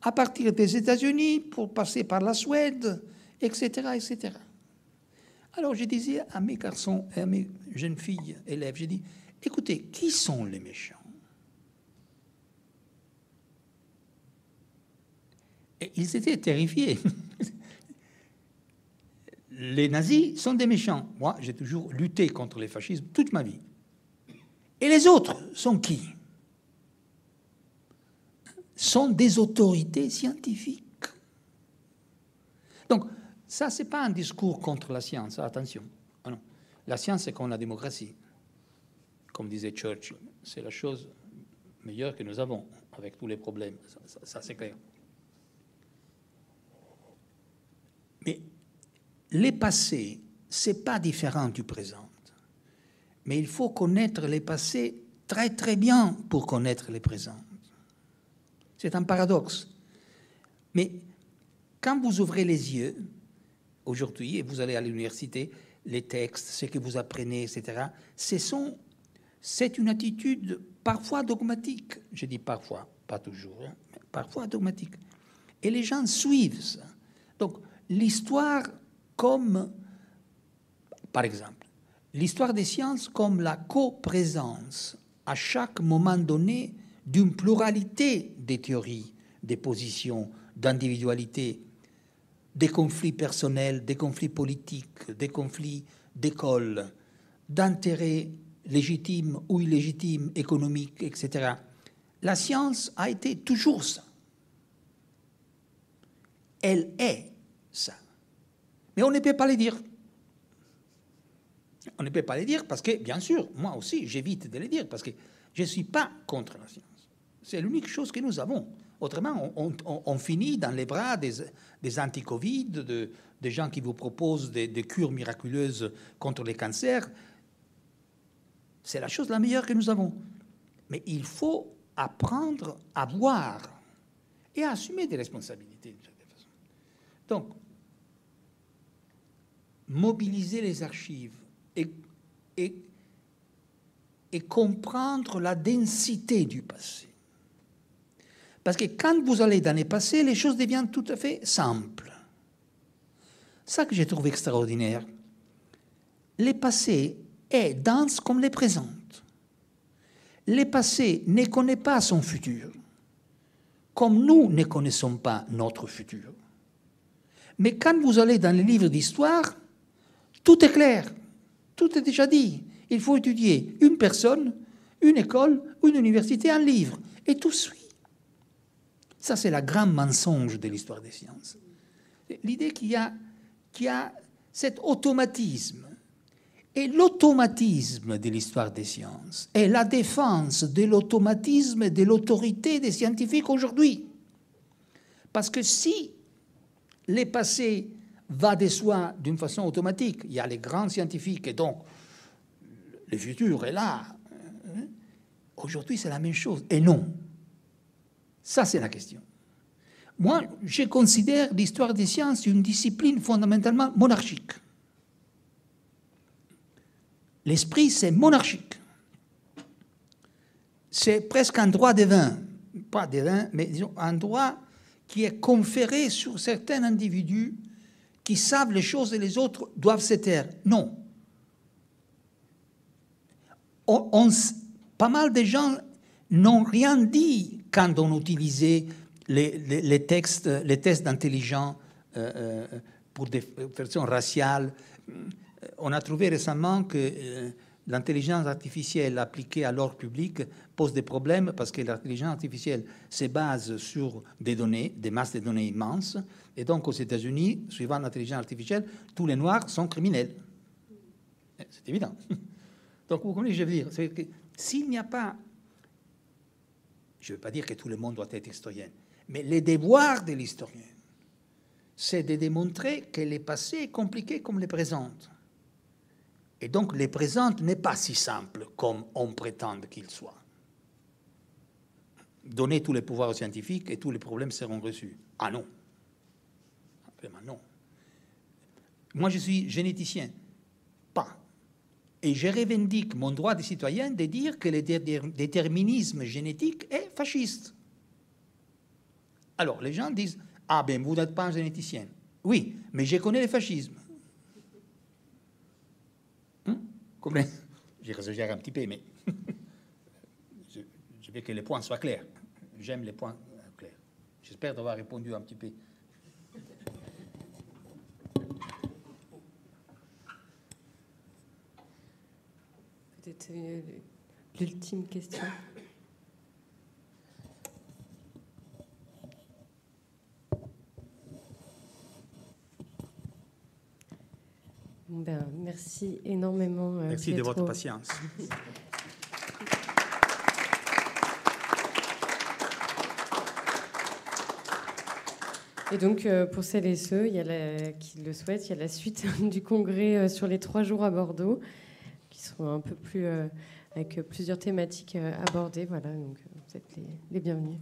À partir des États-Unis, pour passer par la Suède, etc., etc. Alors je disais à mes garçons et à mes jeunes filles élèves, j'ai dit, écoutez, qui sont les méchants? Et ils étaient terrifiés. les nazis sont des méchants. Moi, j'ai toujours lutté contre les fascismes toute ma vie. Et les autres sont qui? Sont des autorités scientifiques. Donc, ça, ce n'est pas un discours contre la science, attention. Ah la science, c'est comme la démocratie. Comme disait Churchill, c'est la chose meilleure que nous avons avec tous les problèmes. Ça c'est clair. Mais les passés, c'est pas différent du présent. Mais il faut connaître les passés très très bien pour connaître les présents. C'est un paradoxe. Mais quand vous ouvrez les yeux, aujourd'hui, et vous allez à l'université, les textes, ce que vous apprenez, etc., c'est une attitude parfois dogmatique. Je dis parfois, pas toujours, hein, mais parfois dogmatique. Et les gens suivent ça. Donc, l'histoire comme, par exemple, l'histoire des sciences comme la coprésence à chaque moment donné d'une pluralité des théories, des positions, d'individualité, des conflits personnels, des conflits politiques, des conflits d'école, d'intérêts légitimes ou illégitimes, économiques, etc. La science a été toujours ça. Elle est ça. Mais on ne peut pas le dire. On ne peut pas le dire parce que, bien sûr, moi aussi, j'évite de le dire parce que je ne suis pas contre la science. C'est l'unique chose que nous avons. Autrement, on, finit dans les bras des, des anti-Covid, de, des gens qui vous proposent des, des cures miraculeuses contre les cancers. C'est la chose la meilleure que nous avons. Mais il faut apprendre à voir et à assumer des responsabilités. Donc, mobiliser les archives et, et, comprendre la densité du passé. Parce que quand vous allez dans les passés, les choses deviennent tout à fait simples. Ça que j'ai trouvé extraordinaire. Les passés est dense comme les présentes. Les passés ne connaît pas son futur, comme nous ne connaissons pas notre futur. Mais quand vous allez dans les livres d'histoire, tout est clair, tout est déjà dit. Il faut étudier une personne, une école, une université, un livre, et tout suit. Ça, c'est la grande mensonge de l'histoire des sciences. L'idée qu'il y qu'il y a cet automatisme. Et l'automatisme de l'histoire des sciences est la défense de l'automatisme de l'autorité des scientifiques aujourd'hui. Parce que si les passés va de soi d'une façon automatique, il y a les grands scientifiques et donc le futur est là. Hein, aujourd'hui, c'est la même chose. Et non. Ça, c'est la question. Moi, je considère l'histoire des sciences une discipline fondamentalement monarchique. L'esprit, c'est monarchique. C'est presque un droit divin, pas divin, mais disons un droit qui est conféré sur certains individus qui savent les choses et les autres doivent se taire. Non. pas mal de gens n'ont rien dit quand on utilisait les, textes, les tests d'intelligence euh, euh, pour des versions raciales. On a trouvé récemment que euh, l'intelligence artificielle appliquée à l'ordre public pose des problèmes parce que l'intelligence artificielle se base sur des données, des masses de données immenses. Et donc aux États-Unis, suivant l'intelligence artificielle, tous les Noirs sont criminels. C'est évident. Donc vous comprenez, je veux dire, que s'il n'y a pas je ne veux pas dire que tout le monde doit être historien, mais le devoir de l'historien, c'est de démontrer que le passé est compliqué comme le présent. Et donc le présent n'est pas si simple comme on prétend qu'il soit. Donner tous les pouvoirs scientifiques et tous les problèmes seront reçus. Ah non. Vraiment non. Moi, je suis généticien. Pas. Et je revendique mon droit de citoyen de dire que le déterminisme génétique est fasciste. Alors, les gens disent Ah ben, vous n'êtes pas un généticien. Oui, mais je connais le fascisme. Hum? J'exagère un petit peu, mais je, je veux que les points soient clairs. J'aime les points clairs. J'espère d'avoir répondu un petit peu. C'était l'ultime question. Ben, merci énormément. Euh, merci de votre patience. Et donc, euh, pour celles et ceux il y a qui le souhaitent, il y a la suite du congrès euh, sur les trois jours à Bordeaux seront un peu plus avec plusieurs thématiques abordées. Voilà, donc vous êtes les bienvenus.